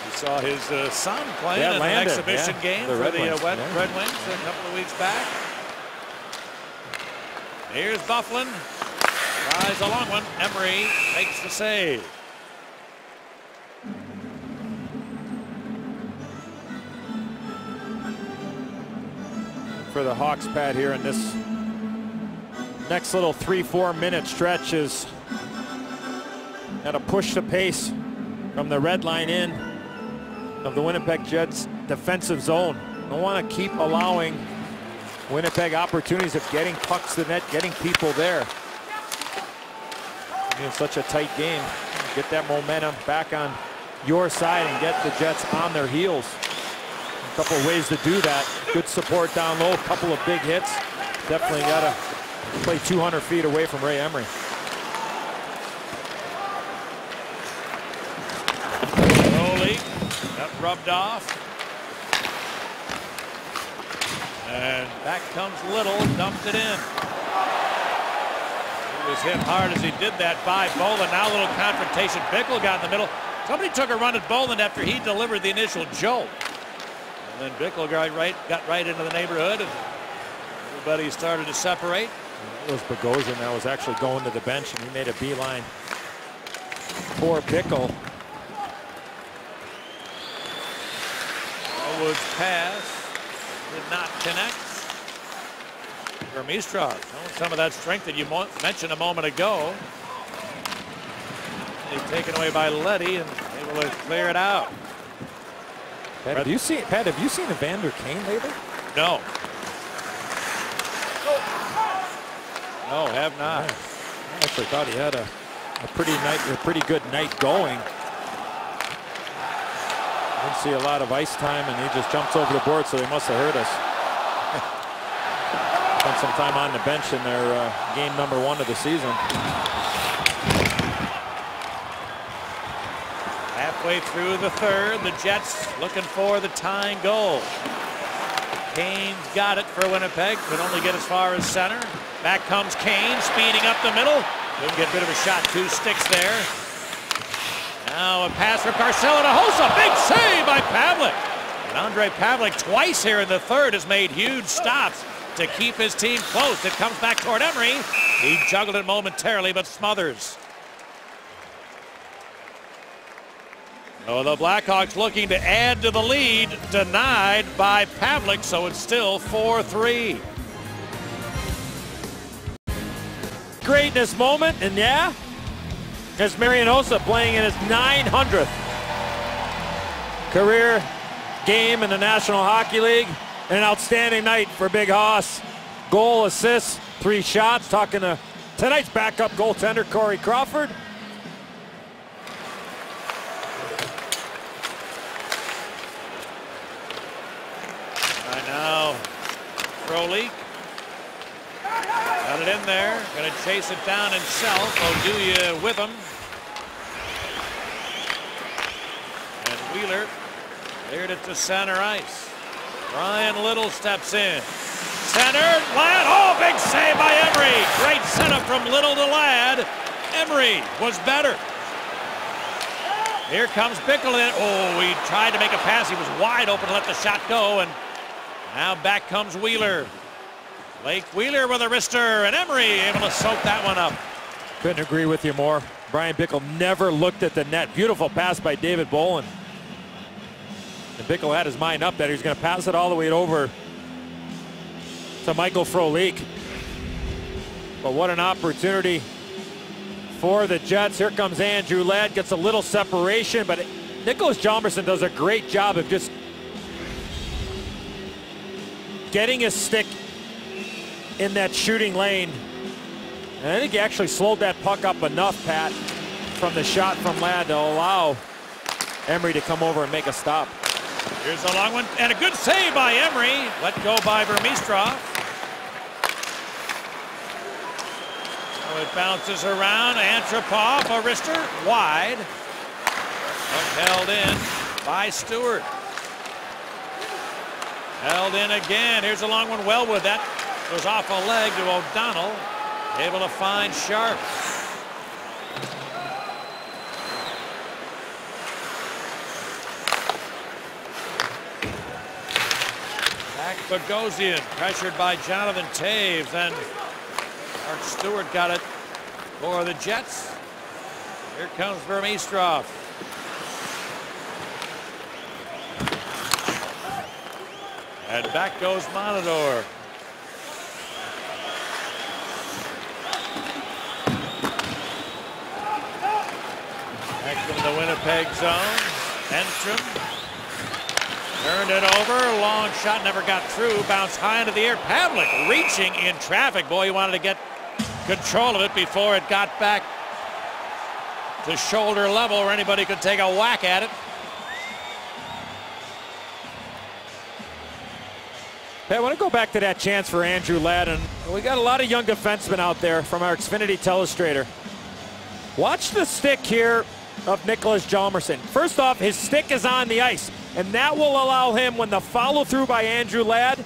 A: We saw his uh, son playing yeah, in Landon, an exhibition yeah. game the for Red the uh, Wings, yeah. Red Wings a couple of weeks back. Here's Bufflin. Tries a long one. Emery makes the save.
B: For the Hawks pad here in this next little three, four minute stretch is got to push the pace from the red line in of the Winnipeg Jets defensive zone. Don't want to keep allowing Winnipeg opportunities of getting pucks to the net, getting people there. It's such a tight game. Get that momentum back on your side and get the Jets on their heels. A couple of ways to do that. Good support down low, a couple of big hits. Definitely got to play 200 feet away from Ray Emery.
A: Got rubbed off. And back comes Little, dumped it in. He was hit hard as he did that by Bolland. Now a little confrontation. Bickell got in the middle. Somebody took a run at Bolland after he delivered the initial jolt. And then Bickell got right, got right into the neighborhood. And everybody started to separate.
B: It was Bogosian that was actually going to the bench, and he made a beeline. for Bickell
A: Pass did not connect. Burmistrov some of that strength that you mentioned a moment ago. He's taken away by Leddy and able to clear it out.
B: Pat, have you seen Pat? Have you seen Evander Kane lately?
A: No. No, have not.
B: I actually thought he had a, a pretty night, a pretty good night going. Didn't see a lot of ice time, and he just jumps over the board, so they must have hurt us. Spent some time on the bench in their uh, game number one of the season.
A: Halfway through the third, the Jets looking for the tying goal. Kane's got it for Winnipeg, could only get as far as center. Back comes Kane, speeding up the middle. Couldn't get rid of a shot, two sticks there. Now a pass for Carcillo to Hossa, big save by Pavelec. And Ondrej Pavelec twice here in the third has made huge stops to keep his team close. It comes back toward Emery. He juggled it momentarily, but smothers. Oh, the Blackhawks looking to add to the lead, denied by Pavelec, so it's still 4-3.
B: Greatness moment, and yeah, as Marian Hossa playing in his 900th career game in the National Hockey League. An outstanding night for Big Hoss. Goal, assists, three shots. Talking to tonight's backup goaltender, Corey Crawford.
A: Right now, Frolik got it in there. Going to chase it down himself. Oduya with him. And Wheeler cleared it to center ice. Bryan Little steps in. Centered, Ladd, oh, big save by Emery. Great setup from Little to Ladd. Emery was better. Here comes Bickell in. Oh, he tried to make a pass. He was wide open to let the shot go, and now back comes Wheeler. Blake Wheeler with a wrister, and Emery able to soak that one up.
B: Couldn't agree with you more. Bryan Bickell never looked at the net. Beautiful pass by David Bolland. And Bickell had his mind up that he was going to pass it all the way over to Michael Frolik. But what an opportunity for the Jets. Here comes Andrew Ladd, gets a little separation, but Niklas Hjalmarsson does a great job of just getting his stick in that shooting lane. And I think he actually slowed that puck up enough, Pat, from the shot from Ladd to allow Emery to come over and make a stop.
A: Here's a long one, and a good save by Emery. Let go by Burmistrov. So it bounces around. Antropov, a wrister, wide. But held in by Stuart. Held in again. Here's a long one, Wellwood. That was off a leg to O'Donnell. Able to find Sharp. Back Bogosian, pressured by Jonathan Toews, And Mark Stuart got it for the Jets. Here comes Burmistrov. And back goes Montador. The Winnipeg zone. Enstrom turned it over. Long shot never got through. Bounced high into the air. Pavelec reaching in traffic. Boy, he wanted to get control of it before it got back to shoulder level where anybody could take a whack at it.
B: Hey, I want to go back to that chance for Andrew Ladd. We got a lot of young defensemen out there from our Xfinity telestrator. Watch the stick here of Nicholas Hjalmarsson. First off, his stick is on the ice, and that will allow him, when the follow through by Andrew Ladd,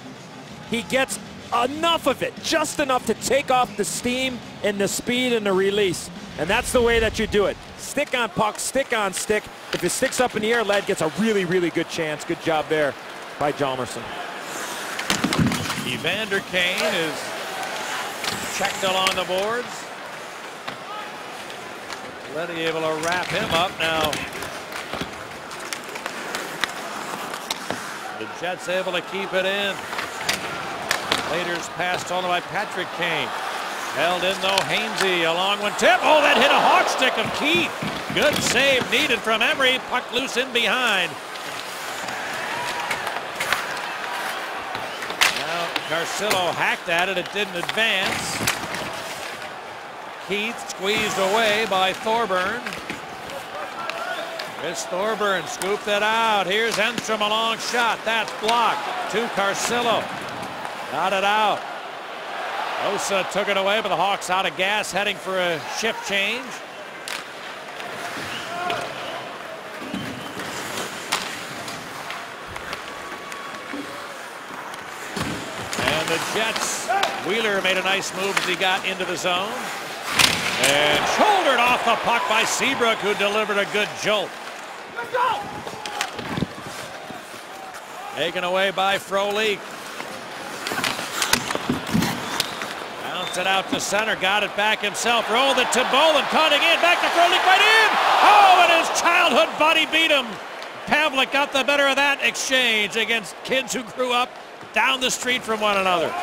B: he gets enough of it, just enough to take off the steam and the speed and the release. And that's the way that you do it. Stick on puck, stick on stick. If it sticks up in the air, Ladd gets a really, really good chance. Good job there by Hjalmarsson.
A: Evander Kane is checked along the boards. Leddy able to wrap him up now. The Jets able to keep it in. Raiders pass stolen by Patrick Kane. Held in though Hainsey. A long one tip. Oh, that hit a hawk stick of Keith. Good save needed from Emery. Puck loose in behind. Now Carcillo hacked at it. It didn't advance. Keith squeezed away by Thorburn. Chris Thorburn scooped it out. Here's Enstrom, a long shot. That's blocked to Carcillo. Got it out. Hossa took it away, but the Hawks out of gas, heading for a shift change. And the Jets, Wheeler made a nice move as he got into the zone. And shouldered off the puck by Seabrook, who delivered a good jolt. Taken away by Frolik. Bounced it out to center, got it back himself, rolled it to Bolland, cutting in, back to Frolik, right in! Oh, and his childhood buddy beat him. Pavelec got the better of that exchange against kids who grew up down the street from one another.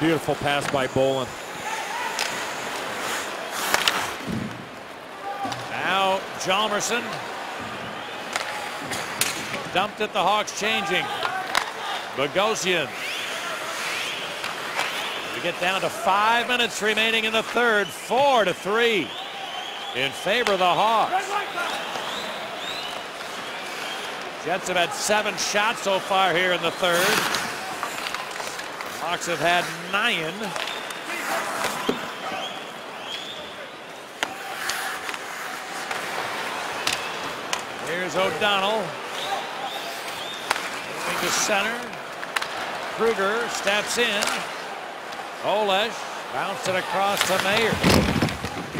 B: Beautiful pass by Bolland.
A: Now Hjalmarsson dumped at the Hawks changing. Bogosian. We get down to five minutes remaining in the third, four to three in favor of the Hawks. Jets have had seven shots so far here in the third. Hawks have had nine. Here's O'Donnell. Moving to center. Kruger steps in. Olesz bounced it across to Mayer.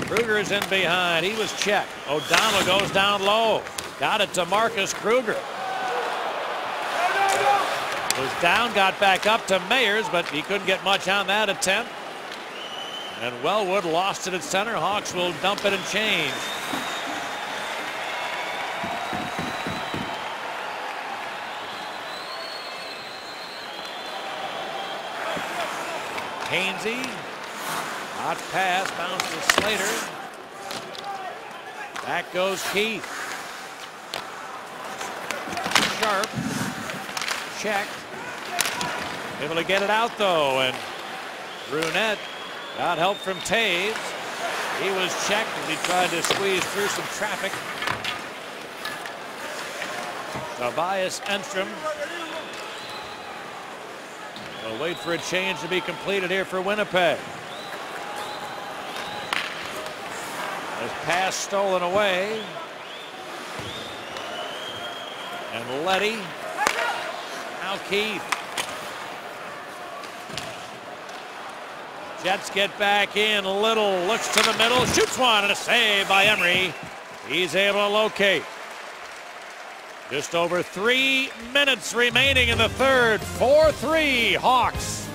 A: Kruger is in behind. He was checked. O'Donnell goes down low. Got it to Marcus Kruger. Was down, got back up to Mayers, but he couldn't get much on that attempt. And Wellwood lost it at center. Hawks will dump it and change. Hainsey. Hot pass, bounce to Slater. Back goes Keith. Sharp. Checked. Able to get it out though, and Brunette got help from Toews. He was checked as he tried to squeeze through some traffic. Tobias Enstrom will wait for a change to be completed here for Winnipeg. As pass stolen away. And Leddy. Now Keith. Jets get back in. Little looks to the middle, shoots one, and a save by Emery. He's able to locate. Just over three minutes remaining in the third. 4-3 Hawks.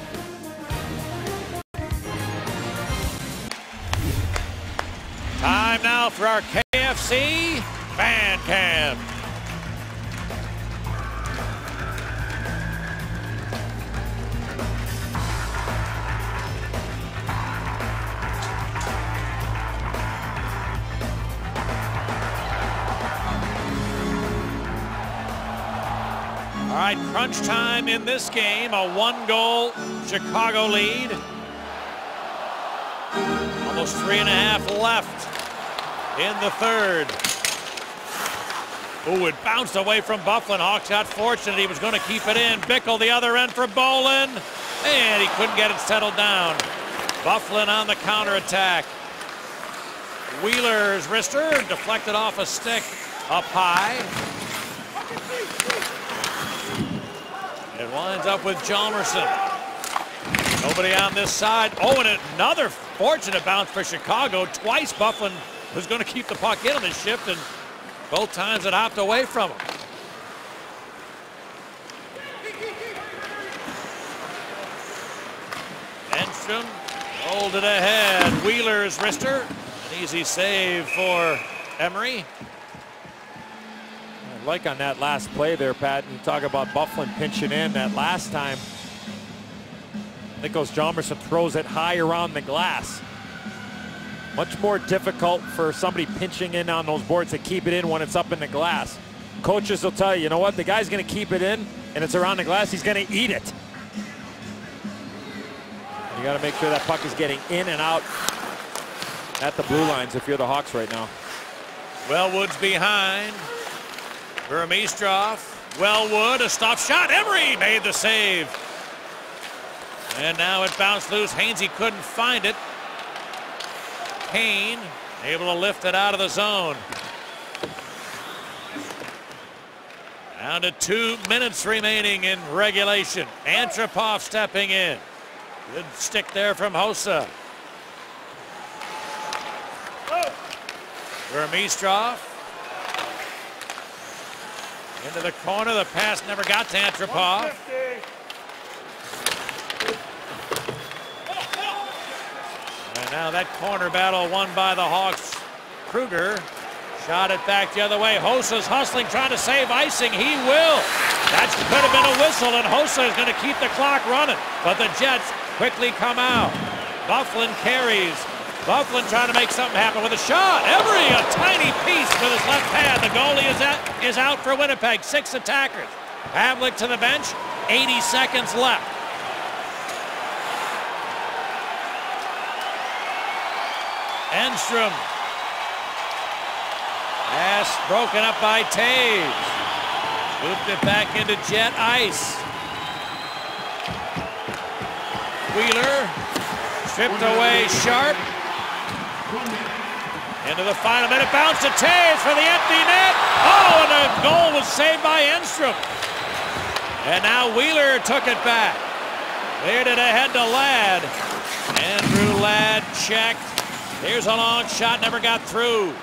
A: Time now for our KFC fan cam. All right, crunch time in this game. A one-goal Chicago lead. Almost three and a half left in the third. Ooh, it bounced away from Byfuglien. Hawks got fortunate. He was going to keep it in. Bickell the other end for Bolland. And he couldn't get it settled down. Byfuglien on the counterattack. Wheeler's wrister deflected off a stick up high. It winds up with Hjalmarsson. Nobody on this side. Oh, and another fortunate bounce for Chicago. Twice Byfuglien was going to keep the puck in on this shift, and both times it hopped away from him. Enstrom rolled it ahead. Wheeler's wrister. An easy save for Emery.
B: Like on that last play there, Pat, you talk about Byfuglien pinching in that last time. Niklas Hjalmarsson throws it high around the glass. Much more difficult for somebody pinching in on those boards to keep it in when it's up in the glass. Coaches will tell you, you know what, the guy's going to keep it in and it's around the glass, he's going to eat it. You got to make sure that puck is getting in and out at the blue lines if you're the Hawks right now.
A: Wellwood's behind. Burmistrov. Wellwood, a stop shot. Emery made the save. And now it bounced loose. Hainsey couldn't find it. Kane able to lift it out of the zone. Down to two minutes remaining in regulation. Antropov stepping in. Good stick there from Hossa. Burmistrov. Into the corner. The pass never got to Antropov. And now that corner battle won by the Hawks. Kruger shot it back the other way. Hossa's hustling, trying to save icing. He will. That could have been a whistle, and Hossa is going to keep the clock running. But the Jets quickly come out. Byfuglien carries. Byfuglien trying to make something happen with a shot. Every a tiny piece with his left hand. The goalie is, at, is out for Winnipeg. Six attackers. Pavelec to the bench. 80 seconds left. Enstrom. Pass broken up by Toews. Moved it back into Jet Ice. Wheeler stripped away Sharp. Into the final minute, bounce to Toews for the empty net. Oh, and the goal was saved by Enstrom. And now Wheeler took it back. Cleared it ahead to Ladd. Andrew Ladd checked. Here's a long shot, never got through.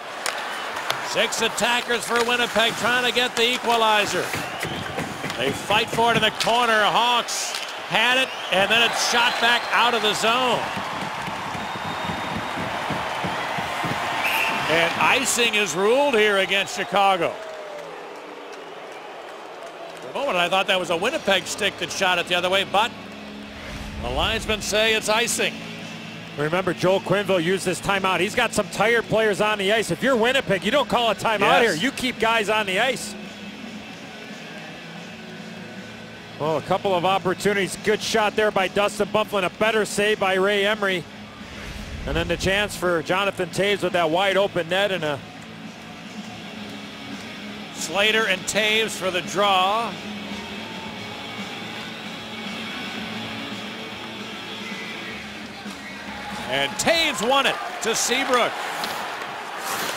A: Six attackers for Winnipeg trying to get the equalizer. They fight for it in the corner. Hawks had it, and then it's shot back out of the zone. And icing is ruled here against Chicago. For a moment, I thought that was a Winnipeg stick that shot it the other way, but the linesmen say it's icing.
B: Remember, Joel Quenneville used this timeout. He's got some tired players on the ice. If you're Winnipeg, you don't call a timeout
A: Yes.
B: here. You keep guys on the ice. Well, a couple of opportunities. Good shot there by Dustin Byfuglien. A better save by Ray Emery. And then the chance for Jonathan Toews with that wide open net and a
A: Slater and Toews for the draw. And Toews won it to Seabrook.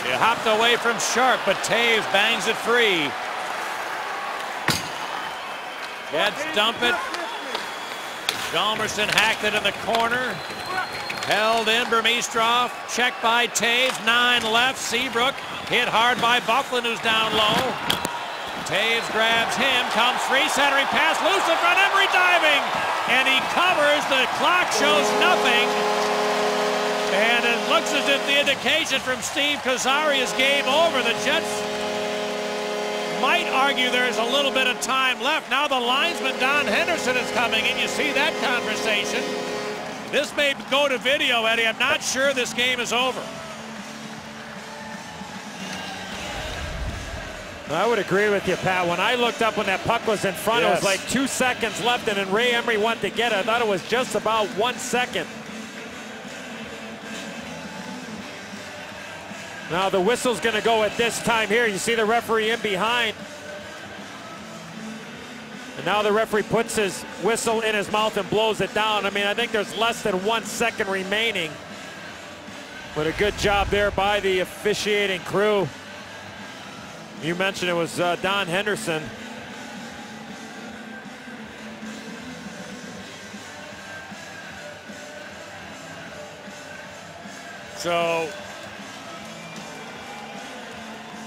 A: He hopped away from Sharp, but Toews bangs it free. Jets dump it. Hjalmarsson hacked it in the corner. Held in Burmistrov. Checked by Toews. Nine left. Seabrook hit hard by Byfuglien, who's down low. Toews grabs him. Comes free. Centering pass. Loose in front. Emery diving. And he covers. The clock shows nothing. And it looks as if the indication from Steve Kozari is game over. The Jets might argue there's a little bit of time left. Now the linesman Don Henderson is coming in. You see that conversation. This may go to video, Eddie. I'm not sure this game is over.
B: I would agree with you, Pat. When I looked up when that puck was in front, it
A: Yes.
B: was like two seconds left, and then Ray Emery went to get it. I thought it was just about one second. Now the whistle's going to go at this time here. You see the referee in behind. And now the referee puts his whistle in his mouth and blows it down. I mean, I think there's less than one second remaining. But a good job there by the officiating crew. You mentioned it was uh, Don Henderson.
A: So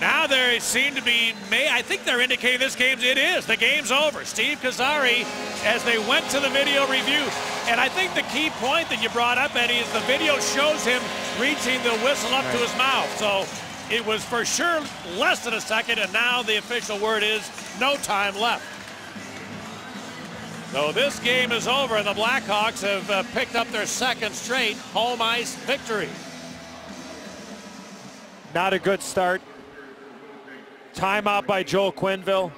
A: now they seem to be, may I think they're indicating this game's, it is, the game's over. Steve Kozari, as they went to the video review, and I think the key point that you brought up, Eddie, is the video shows him reaching the whistle up to his mouth. So It was for sure less than a second, and now the official word is no time left. So this game is over, and the Blackhawks have uh, picked up their second straight home ice victory.
B: Not a good start. Timeout by Joel Quenneville.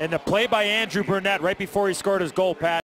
B: And the play by Andrew Brunette right before he scored his goal, Pat.